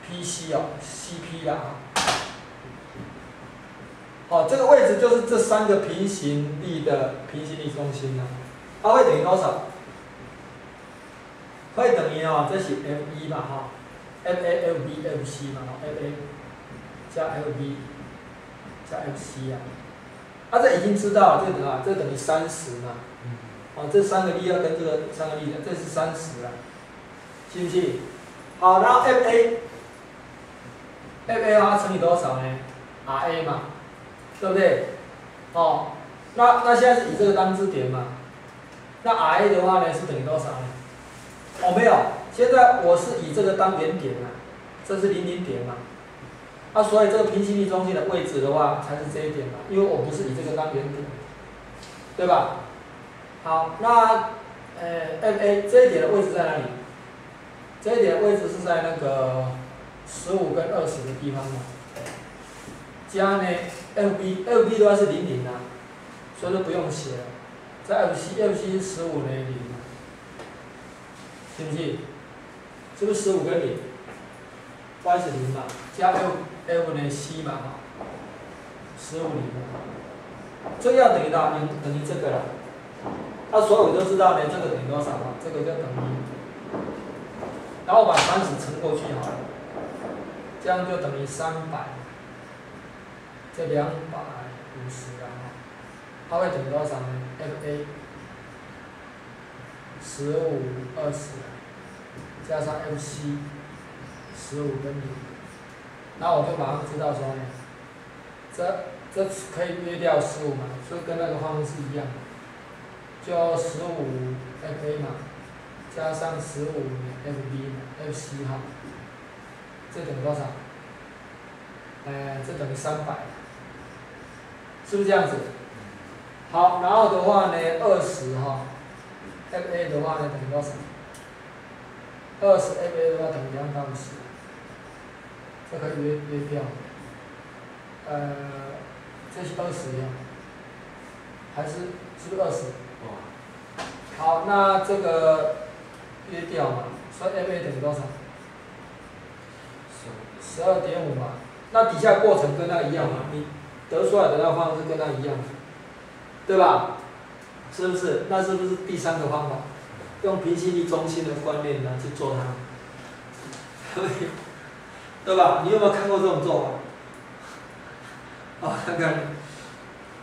S1: ，P C 哦，C P 啦。好，这个位置就是这三个平行力的平行力中心啊。它会等于多少？会等于哦，这是 F 一嘛哈，F A F B F C 嘛，F A 加 F B 加 F C 啊。啊，这已经知道，这等啊，这等于三十嘛。哦，这三个力要跟这个三个力的，这是三十啊，信不信？好，然后 F A F A 它乘以多少呢？R A 嘛，对不对？哦，那那现在是以这个当支点嘛？那 R A 的话呢是等于多少呢？哦，没有，现在我是以这个当原点啊，这是零零点嘛。啊，所以这个平行力中心的位置的话才是这一点嘛，因为我不是以这个当原点，对吧？好，那呃 F A 这一点的位置在哪里？这一点的位置是在那个十五跟二十的地方嘛。加呢 F B F B 的话是零零啊，所以说不用写了。在 F C F C 是十五呢零，是不是？是不是十五跟零？Y 是零嘛，加 F F 呢 C 嘛哈，十五零，这样等于到等等于这个了。那所有都知道呢，这个等于多少啊？这个就等于，然后把三十乘过去好了，这样就等于三百，这两百五十啊哈，它会等于多少呢？F A 十五二十，加上 F C 十五跟零，那我就马上知道说呢，这这可以约掉十五嘛，所以跟那个方程式一样。就十五 F A 嘛，加上十五 F B 嘛 F C 哈，这等于多少？呃，这等于三百，是不是这样子？好，然后的话呢，二十哈，F A 的话呢等于多少？二十 F A 的话等于两百五十，这可以约约掉。呃，这是二十呀，还是是不是二十？好，那这个约掉嘛，所以 A 等于多少？十二点五嘛。那底下过程跟那一样嘛，你得出来的那个方式跟它一样，对吧？是不是？那是不是第三个方法？用平行力中心的观念来去做它，对吧？你有没有看过这种做法？好，看看，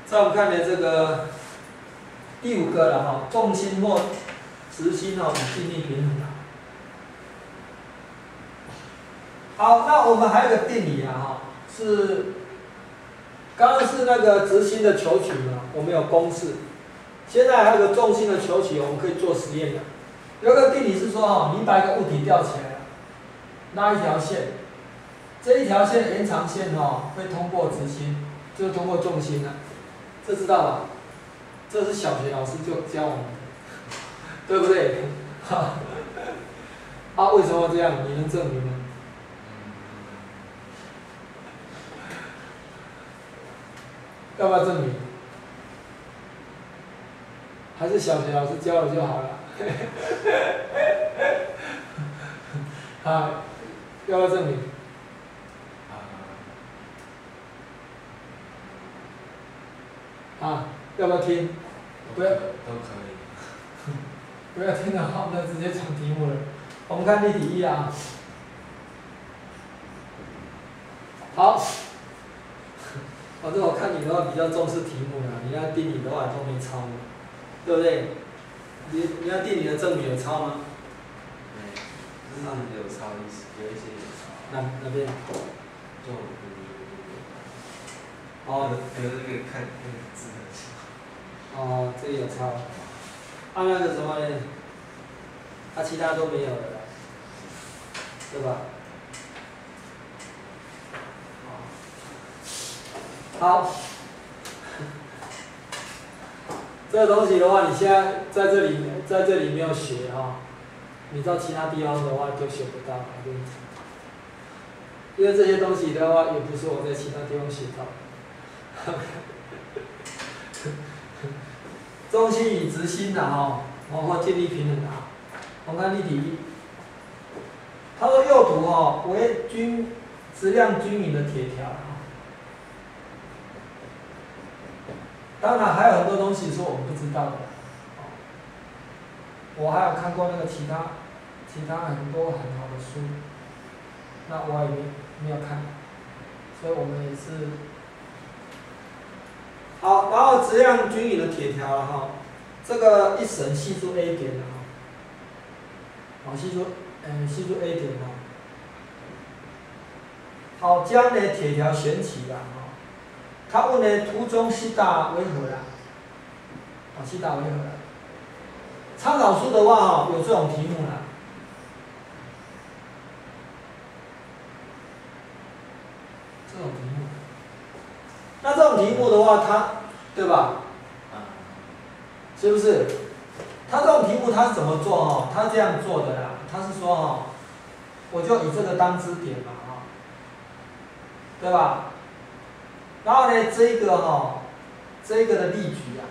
S1: 在我们看的这个。第五个了哈，重心或直心哦，尽力平衡啊。好，那我们还有个定理啊哈，是刚刚是那个直心的求取嘛，我们有公式。现在还有个重心的求取，我们可以做实验的。有个定理是说哈，你把一个物体吊起来了，拉一条线，这一条线延长线哈，会通过直心，就通过重心的，这知道吧？这是小学老师就教我们的，对不对？哈，啊，为什么这样？你能证明吗？要不要证明？还是小学老师教了就好了？啊，要不要证明？啊，要不要听？不要都
S2: 可以，
S1: 不要听的话，我们直接讲题目了。我们看例题一啊，好，反正我看你的话比较重视题目了，你要定理的话都没抄嘛，对不对？你你要定理的证明有抄吗？
S2: 没，是有抄一些，有一些有抄。
S1: 哪哪边？
S2: 就
S1: 哦，
S2: 有那个看那个字。
S1: 哦，这个有抄，啊那个什么呢？啊其他都没有了，对吧？好，这个东西的话，你现在在这里在这里没有学哈，你到其他地方的话就学不到，我跟你讲，因为这些东西的话也不是我在其他地方学到。中心与直心的哈，然后建立平衡的。我们看例题一，他说右图哈为均质量均匀的铁条，当然还有很多东西是我们不知道的。哦，我还有看过那个其他其他很多很好的书，那我也没没有看，所以我们也是。好，然后质量均匀的铁条了哈，这个一绳系住 A 点了哈，好系住，嗯系住 A 点哈，好将呢铁条悬起了哈，他问的图中西大为何啦？啊西大为何啦？参考书的话哈有这种题目啦，这种题目。那这种题目的话，它，对吧？是不是？他这种题目他是怎么做哦？他这样做的啦，他是说哦，我就以这个当支点嘛，哈，对吧？然后呢，这个哈，这个的例举啊，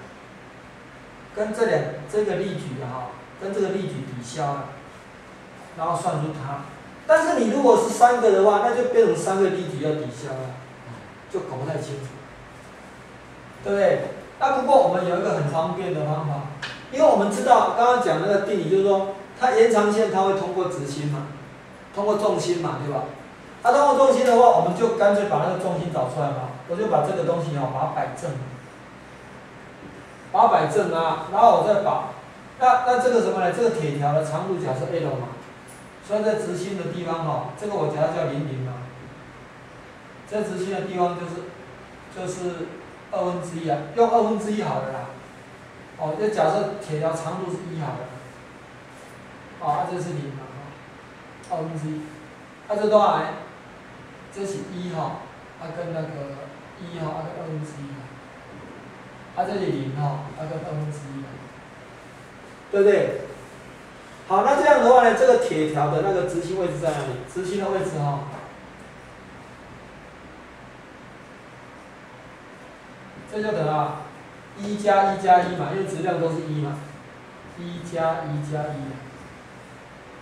S1: 跟这两这个例举哈，跟这个例举抵消了，然后算出它。但是你如果是三个的话，那就变成三个例举要抵消了，就搞不太清楚。对不对？那不过我们有一个很方便的方法，因为我们知道刚刚讲那个定理，就是说它延长线它会通过直心嘛，通过重心嘛，对吧？它通过重心的话，我们就干脆把那个重心找出来嘛，我就把这个东西哦，把它摆正，把它摆正啊，然后我再把那那这个什么呢？这个铁条的长度假设 L 嘛，所以在直心的地方哈，这个我假设叫零零嘛，在直心的地方就是就是。二分之一啊，用二分之一好了啦。哦，就假设铁条长度是一好了。哦，这是零嘛，二分之一。啊，这多少呢？这是一哈，啊跟那个一哈，啊跟二分之一。啊，这里零哈，啊跟二分之一。对不对？好，那这样的话呢，这个铁条的那个直心位置在哪里？直心的位置哈。这就等于一加一加一嘛，因为质量都是一嘛，一加一加一，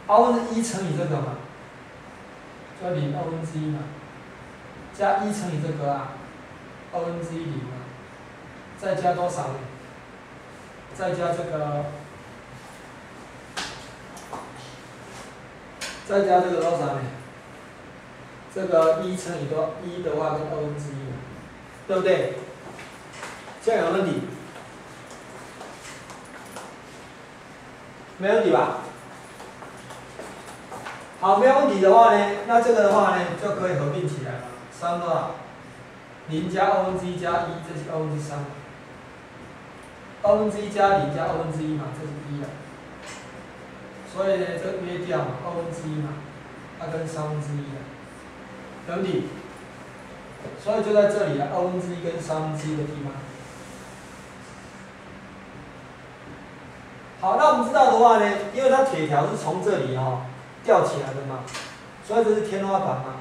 S1: 二分之一乘以这个嘛，就零二分之一嘛，加一乘以这个啊，二分之一零嘛，再加多少呢？再加这个，再加这个多少呢？这个一乘以多一的话跟二分之一嘛，对不对？这样有问题？没问题吧？好，没有问题的话呢，那这个的话呢就可以合并起来了，三个零加二分之一加一，这是二分之三，二分之一加零加二分之一嘛，这是一了。所以呢，这约掉嘛，二分之一嘛，它跟三分之一了，没问题。所以就在这里啊，二分之一跟三分之一的地方。好，那我们知道的话呢，因为它铁条是从这里哈吊起来的嘛，所以这是天花板嘛。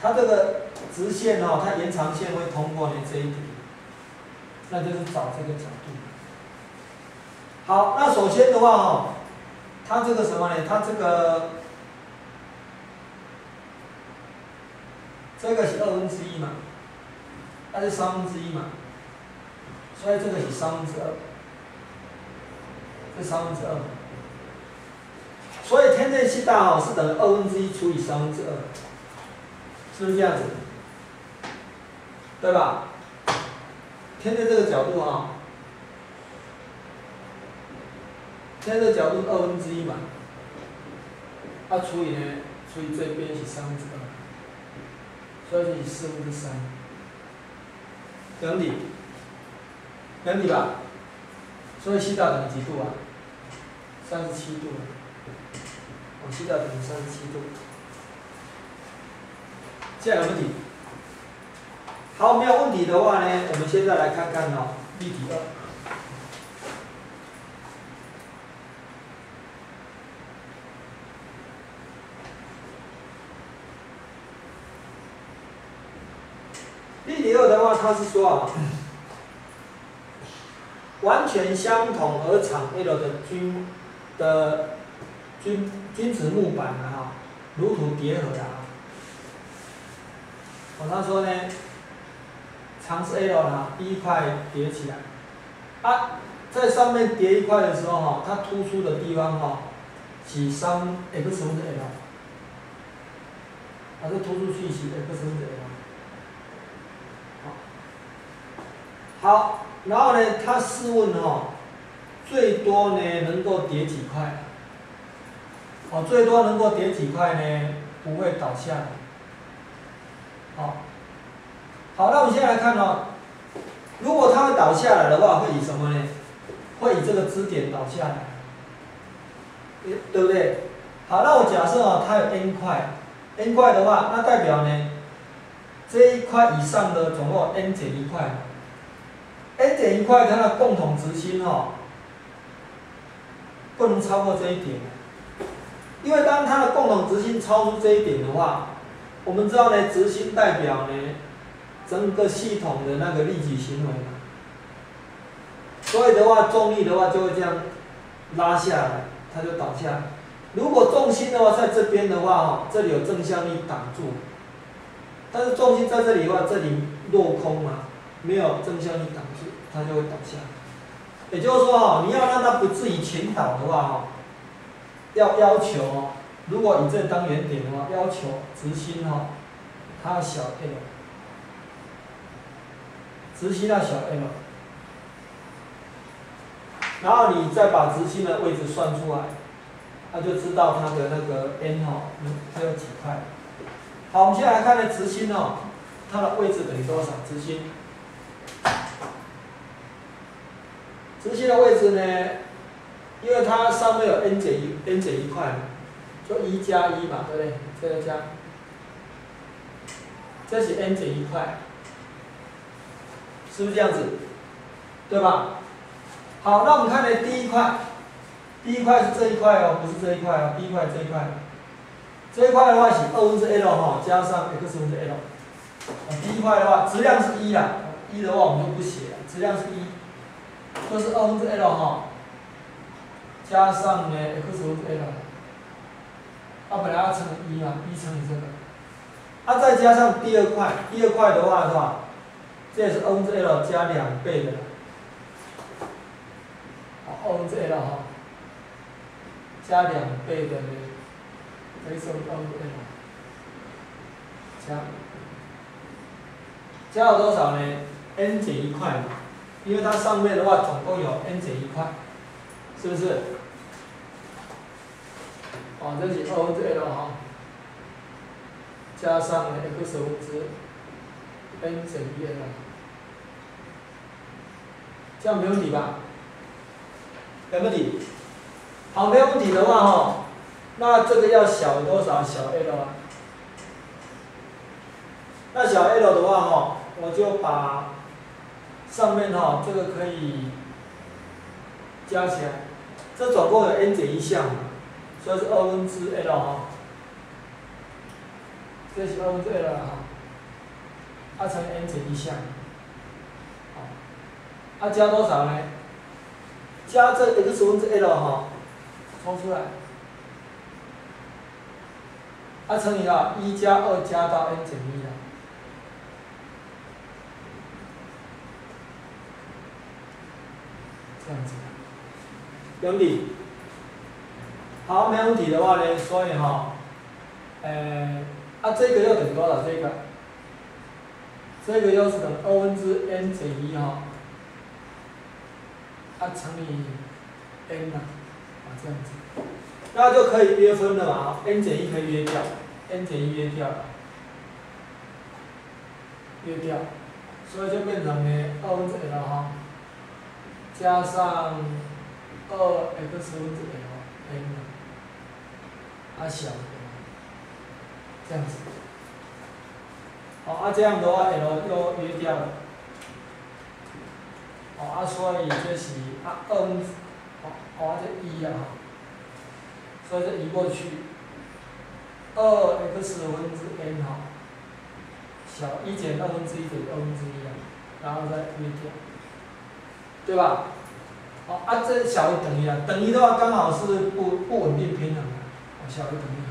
S1: 它这个直线哦，它延长线会通过呢这一点，那就是找这个角度。好，那首先的话哦，它这个什么呢？它这个这个是二分之一嘛，它是三分之一嘛，所以这个是三分之二。是三分之二，所以天正西大哦是等于二分之一除以三分之二，是不是这样子？对吧？天在这个角度哈，天正角度二分之一嘛，它除以呢，除以这边是三分之二，所以是四分之三，等理，等理吧？所以西大等于几度啊？三十七度，我西大等于三十七度，这样有问题？好，没有问题的话呢，我们现在来看看哦，例题二。例题二的话，它是说啊，完全相同而长 L 的均。的均均值木板啊，如图叠合的啊。我他说呢，长是 L 呢，第一块叠起来，啊，在上面叠一块的时候哈，它突出的地方哈，是三 x 分之 l，啊，这突出去是 x 分之 l。好，然后呢，它试问哈，最多呢能够叠几块？哦，最多能够叠几块呢？不会倒下来。好，好，那我们现在来看哦，如果它会倒下来的话，会以什么呢？会以这个支点倒下来，对不对？好，那我假设哦，它有 n 块，n 块的话，那代表呢，这一块以上的总共 n 减一块。n 减一块，它的共同值心哦，不能超过这一点，因为当它的共同值心超出这一点的话，我们知道呢，值心代表呢整个系统的那个立体行为嘛，所以的话，重力的话就会这样拉下来，它就倒下。如果重心的话在这边的话，哈，这里有正向力挡住，但是重心在这里的话，这里落空嘛。没有正向力挡住，它就会倒下。也就是说，哈，你要让它不至于倾倒的话，哈，要要求，如果以这当原点的话，要求直心哈，它要小一点直心要小 l，然后你再把直心的位置算出来，那就知道它的那个 n 哈，它有几块。好，我们现在来看呢，直心哦，它的位置等于多少？直心。直心的位置呢？因为它上面有 n 减一 n 减一块，就一加一嘛，对不对？这个加，这是 n 减一块，是不是这样子？对吧？好，那我们看呢，第一块，第一块是这一块哦，不是这一块哦，第一块这一块，这一块的话是二分之 l 哈，加上 x 分之 l，第一块的话质量是一啦，一的话我们就不写了，质量是一。就是二分之 l 哈，加上呢 x 分之 l，啊本来要乘以一嘛，一乘以这个，啊再加上第二块，第二块的话是吧？这是二分之 l 加两倍的，好二分之 l 哈，加两倍的呢，等于是二分之 l，加，加了多少呢？n 减一块嘛。因为它上面的话总共有 n 减一块，是不是？哦，这是二分之 l 哈，加上 x 分之 n 减一 l，这样没问题吧？没问题。好，没有问题的话哈，那这个要小多少？小 l 啊？那小 l 的话哈，我就把。上面哈，这个可以加起来，这总共有 n 减一项，所以是二分之 l 哈，这是二分之 l 哈，二乘 n 减一项，啊加多少呢？加这 x 分之 l 哈，抽出来，啊乘以啊一加二加到 n 减一啊。这样子，没问题。好，没问题的话呢，所以哈，呃，啊这个要等于多少？这个，这个要是等二分之 n 减一哈，啊乘以 n 呢，啊这样子，那就可以约分了嘛？n 减一可以约掉，n 减一约掉了，约掉，所以就变成呢二分之 l 哈。加上二 x 分之 l n 啊小，这样子，好啊这样的话 l 又约掉了，哦啊所以这是啊二分，好啊这一啊，所以这移过去，二 x 分之 n 哈，小一减二分之一等于二分之一啊，然后再推掉。对吧？哦，啊，这小于等于啊，等于的话刚好是不不稳定平衡的，小于等于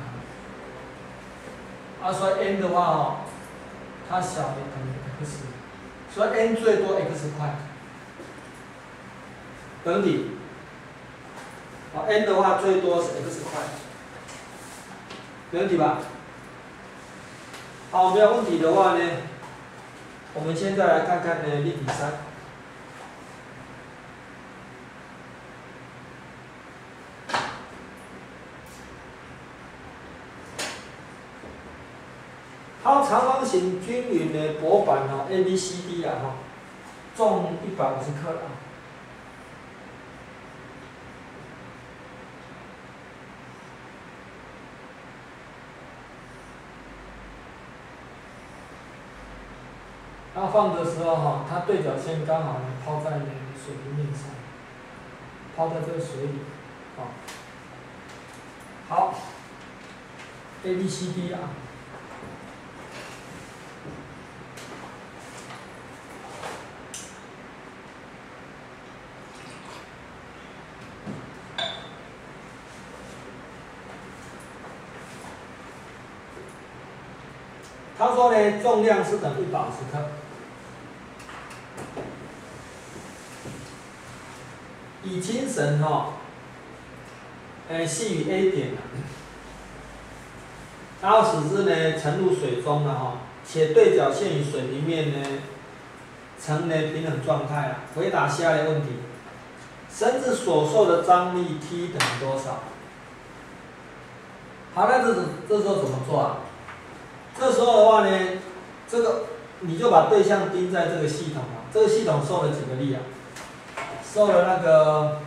S1: 好。啊，所以 n 的话哦，它小于等于 x，所以 n 最多 x 块。等底。好，n 的话最多是 x 块，没问题吧？好，没有问题的话呢，我们现在来看看呢例题三。它长方形均匀的薄板哦，A、B、C、D 啊哈，重一百五十克啊。它放的时候哈，它对角线刚好呢抛在那个水平面上，抛在这个水里，啊，好，A、B、C、D 啊。他说呢，重量是等于一百五十克。以精神哈，呃，系于 A 点，然后使之呢沉入水中了哈，且对角线与水平面呢呈呢平衡状态啊。回答下列问题：绳子所受的张力 T 等于多少？好，那这是这时候怎么做啊？这时候的话呢，这个你就把对象钉在这个系统啊，这个系统受了几个力啊？受了那个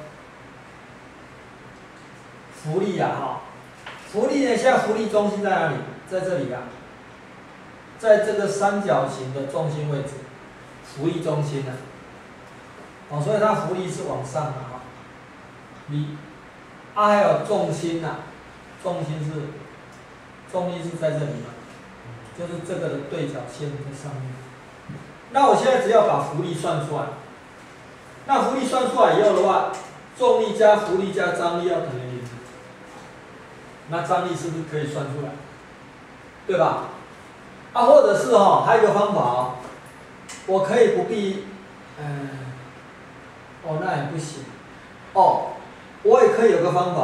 S1: 浮力啊，哈，浮力呢？现在浮力中心在哪里？在这里啊，在这个三角形的中心位置，浮力中心呢？哦，所以它浮力是往上的哈。你啊，还有重心呐，重心是重力是在这里嘛？就是这个的对角线在上面。那我现在只要把浮力算出来。那浮力算出来以后的话，重力加浮力加张力要等于零，那张力是不是可以算出来？对吧？啊，或者是哈，还有一个方法哦，我可以不必，嗯，哦，那也不行，哦，我也可以有个方法，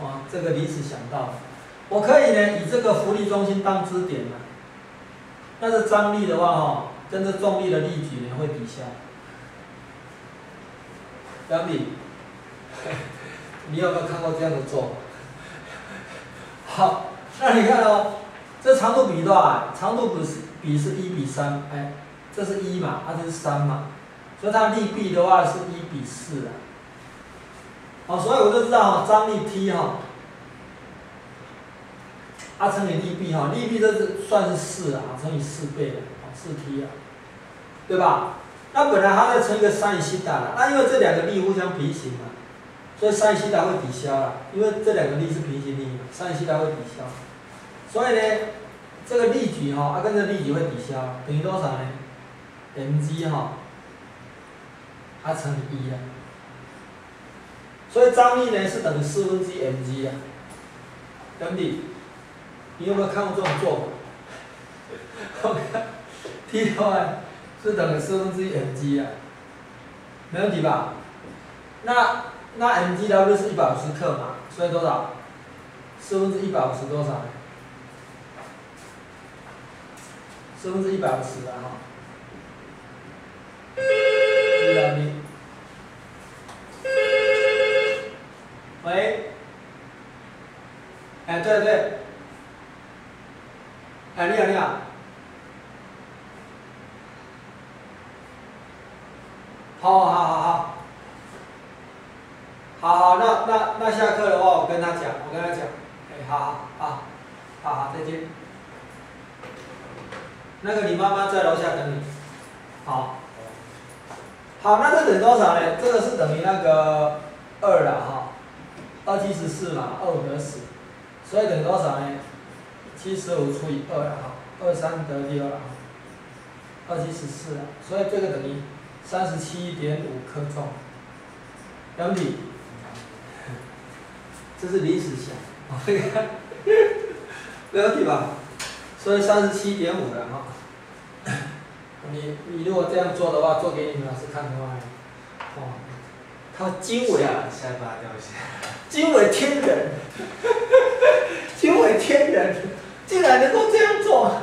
S1: 啊，这个临时想到，我可以呢以这个浮力中心当支点呢，但是张力的话哈，跟这重力的力矩呢会抵消。杨比，你有没有看过这样的做？好，那你看哦，这长度比多少？长度比是比是一比三，哎，这是一嘛，啊这是三嘛，所以它力臂的话是一比四啊。好，所以我就知道哈，张力 T 哈，啊乘以力臂哈，力臂这是算是四啊，乘以四倍的，四 T 啊，对吧？那本来它在乘一个 sin 西塔了，那因为这两个力互相平行嘛，所以 sin 西塔会抵消了，因为这两个力是平行力嘛，sin 西塔会抵消，所以呢，这个力矩哈，啊跟这力矩会抵消，等于多少呢？mg 哈，啊乘以一啊，所以张力呢是等于四分之一 mg 啊，兄弟，你有没有看过这种做法？我看，T 的话。是等于四分之一 mg 啊，没问题吧？那那 mgw 是一百五十克嘛，所以多少？四分之一百五十多少？四分之一百五十的哈。你。喂。哎，对对。哎，你好，你好。好，好，好，好，好，好，那那那下课的话，我跟他讲，我跟他讲，哎，好好好，好好再见。那个你妈妈在楼下等你，好，好，那这等多少呢？这个是等于那个二了哈，二七十四嘛，二五得十，所以等多少呢？七十五除以二了哈，二三得六了，二七十四了，所以这个等于。三十七点五克重，杨体，这是临时想，没问题吧？所以三十七点五的哈。你你如果这样做的话，做给你们老师看的话，哦，它惊为
S2: 啊下巴掉下。来，
S1: 惊为天人，惊为天人，竟然能够这样做，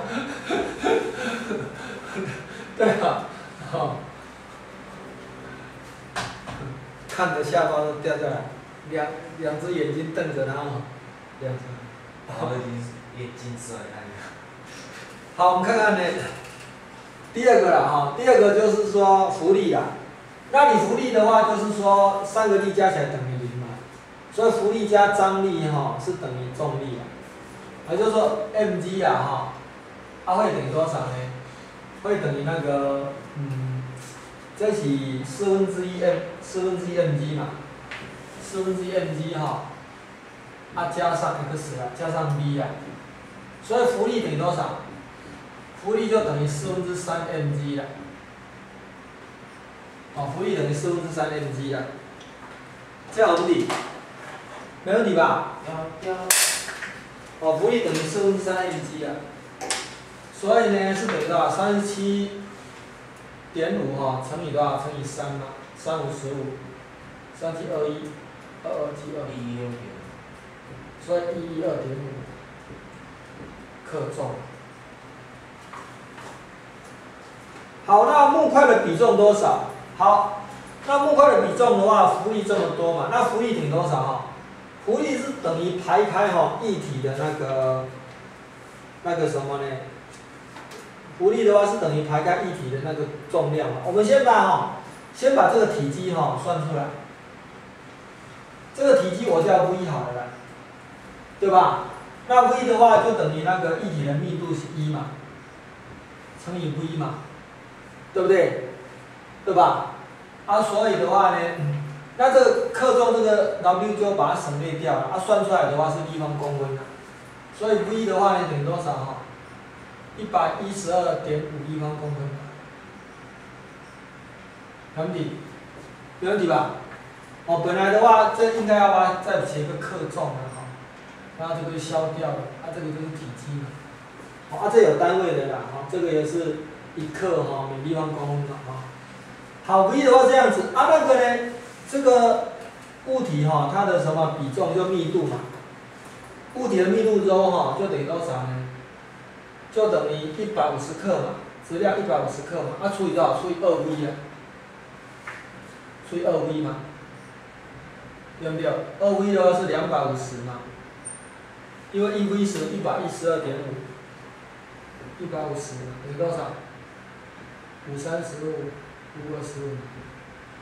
S1: 对啊，好、看着下巴都掉下来，两两只眼睛瞪着他，两只。
S2: 然后已经眼睛摔烂了。
S1: 好，我们看看呢，第二个了哈，第二个就是说浮力啦。那你浮力的话，就是说三个力加起来等于零嘛，所以浮力加张力哈是等于重力啊，也就是说 mg 啊哈，它会等于多少呢？会等于那个嗯，这是四分之一 m 四分之一 mg 嘛，四分之一 mg 哈，啊加上 x 啊，加上 v 啊，所以浮力等于多少？浮力就等于四分之三 mg 了。哦，浮力等于四分之三 mg 了，这样有问题？没问题吧？哦，浮力等于四分之三 mg 啊，所以呢是等于多少？三十七点五哈乘以多少？乘以三嘛，三五十五，三七二一，二二七二，
S2: 一六点，
S1: 所以一一二点五克重。好，那木块的比重多少？好，那木块的比重的话，浮力这么多嘛，那浮力等于多少哈？浮力是等于排开哈液体的那个那个什么呢？浮力的话是等于排开液体的那个重量嘛。我们先把哈，先把这个体积哈算出来。这个体积我叫 V 好了啦，对吧？那 V 的话就等于那个液体的密度是一嘛，乘以 V 嘛，对不对？对吧？啊，所以的话呢，那这个克重这个 W 就把它省略掉了，啊，算出来的话是立方公分的，所以 V 的话呢等于多少哈？一百一十二点五立方公分，没问题，没问题吧？哦，本来的话这应该要把再写一个克重的哈，然后这个就消掉了，啊，这个就是体积嘛，哦，啊，这有单位的啦，哈，这个也是一克哈每立方公分嘛，哈。好，V 的话这样子啊，那个呢，这个物体哈，它的什么比重就密度嘛，物体的密度中哈，就等于多少呢？就等于一百五十克嘛，质量一百五十克嘛，啊除以多少？除以二 V 啊，除以二 V 嘛，对不对？二 V 的话是两百五十嘛，因为一 V 是一百一十二点五，一百五十等于多少？五三十五。五二十五，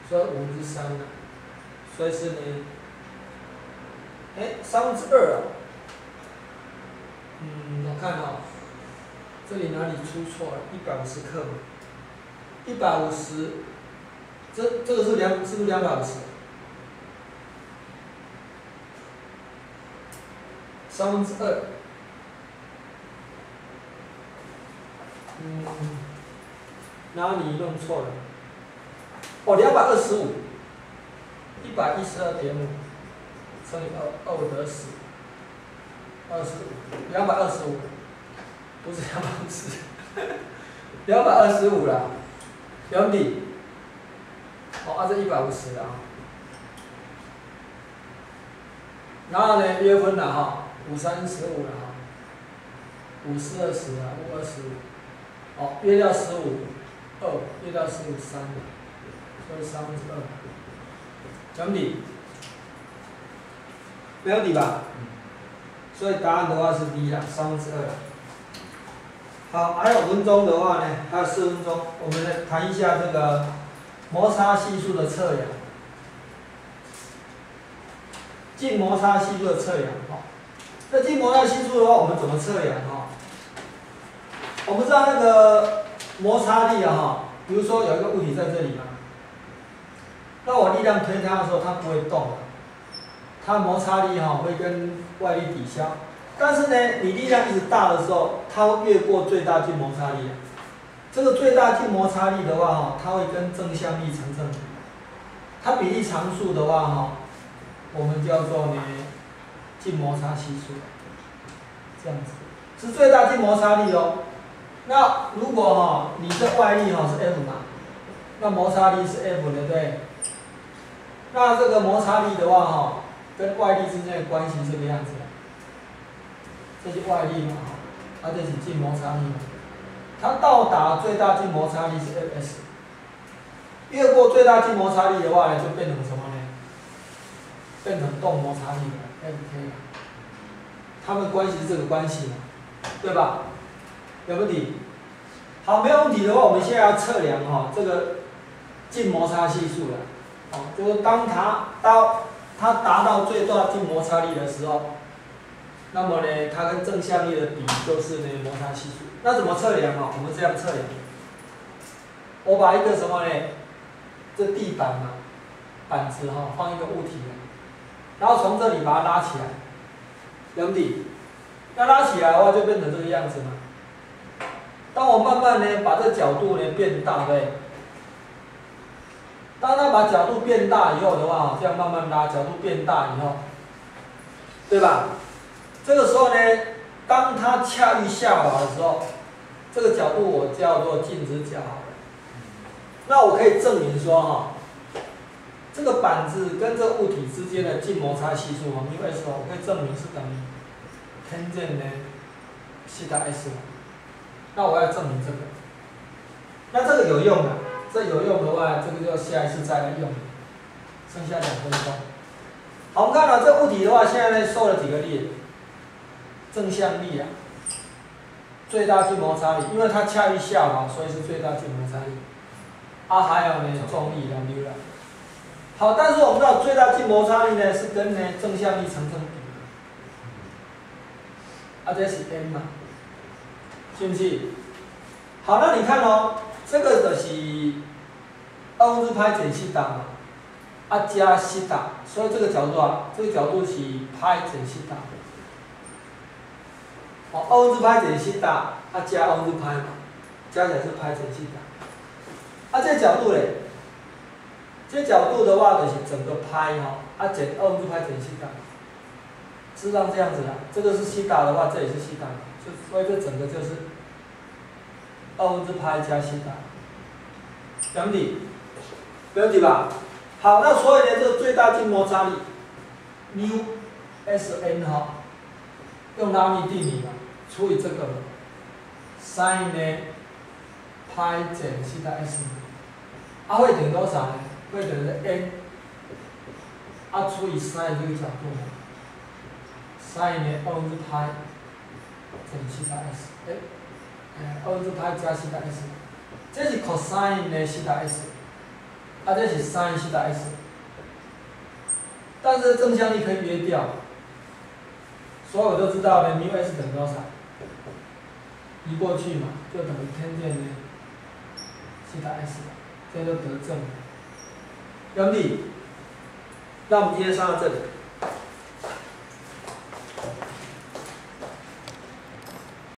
S1: 所以五分之三了，所以是呢，哎，三分之二啊，嗯，我看哦，这里哪里出错了？一百五十克嘛，一百五十，这这个是两，是不是两百五十？三分之二，嗯，哪里弄错了？哦，两百二十五，一百一十二点五乘以二，二五得十，二十五，两百二十五，不是两百五十，两百二十五了，两底，哦，啊这一百五十了啊，然后呢约分了哈，五三十五了哈，五四二十啊，五二十五，哦约掉十五，二约掉十五三了。所以三分之二，没问题，没问题吧？所以答案的话是 D 啦，三分之二。好，还有五分钟的话呢，还有四分钟，我们来谈一下这个摩擦系数的测量。静摩擦系数的测量，哈，那静摩擦系数的话，我们怎么测量？哈，我们知道那个摩擦力啊，哈，比如说有一个物体在这里嘛。那我力量推它的时候，它不会动的，它摩擦力哈会跟外力抵消。但是呢，你力量一直大的时候，它会越过最大静摩擦力。这个最大静摩擦力的话哈，它会跟正向力成正比。它比例常数的话哈，我们叫做呢静摩擦系数。这样子是最大静摩擦力哦。那如果哈你的外力哈是 F 嘛，那摩擦力是 F 对不对？那这个摩擦力的话哈，跟外力之间的关系这个样子，这是外力嘛它，啊这是静摩擦力嘛，它到达最大静摩擦力是 Fs，越过最大静摩擦力的话呢，就变成什么呢？变成动摩擦力了，Fk，它们关系是这个关系嘛，对吧？有问题？好，没有问题的话，我们现在要测量哈这个静摩擦系数了。哦，就是当它到它达到最大静摩擦力的时候，那么呢，它跟正向力的比就是呢摩擦系数。那怎么测量啊？我们这样测量，我把一个什么呢？这地板嘛，板子哈，放一个物体，然后从这里把它拉起来，两底，那拉起来的话就变成这个样子嘛。当我慢慢呢把这角度呢变大，对。当它把角度变大以后的话，这样慢慢拉，角度变大以后，对吧？这个时候呢，恰遇下滑的时候，这个角度我叫做静止角。那我可以证明说哈，这个板子跟这物体之间的静摩擦系数哈，因为说我可以证明是等于 tangent 呢西塔 s。那我要证明这个，那这个有用的。这有用的话，这个就下一次再来用。剩下两分钟。好，我们看到这物体的话，现在呢受了几个力？正向力啊，最大静摩擦力，因为它恰遇下滑，所以是最大静摩擦力。啊，还有呢重力两 u 了。好，但是我们知道最大静摩擦力呢是跟呢正向力成正比的。啊，这是 m 嘛，是不是？好，那你看哦。这个就是二分之派减西塔嘛，啊加西塔，所以这个角度啊，这个角度是派减西塔。哦，二分之派减西塔，啊加二分之派嘛，加起来是派减西塔。啊，这角度嘞，这角度的话就是整个派哈，啊减二分之派减西塔，是让这样子的。这个是西塔的话，这也是西塔，就所以这整个就是。二分之派加西塔，没问题，没问题吧？好，那所以呢，这个最大静摩擦力，u s n 哈，用拉力定理嘛，除以这个，sin 呢，派减西塔 s，啊会等于多少呢？会等于 n，啊除以 sin 这个角度嘛，sin 呢二分之派减西塔 s，哎。二分之派加西塔 s，这是 cosine 的西塔 s，啊，这是 sin 西塔 s，但是正向力可以约掉，所有都知道的 mu s 等于多少？移过去嘛，就等于 tan 的西塔 s，这就得正，兄弟，那我们今天上到这里。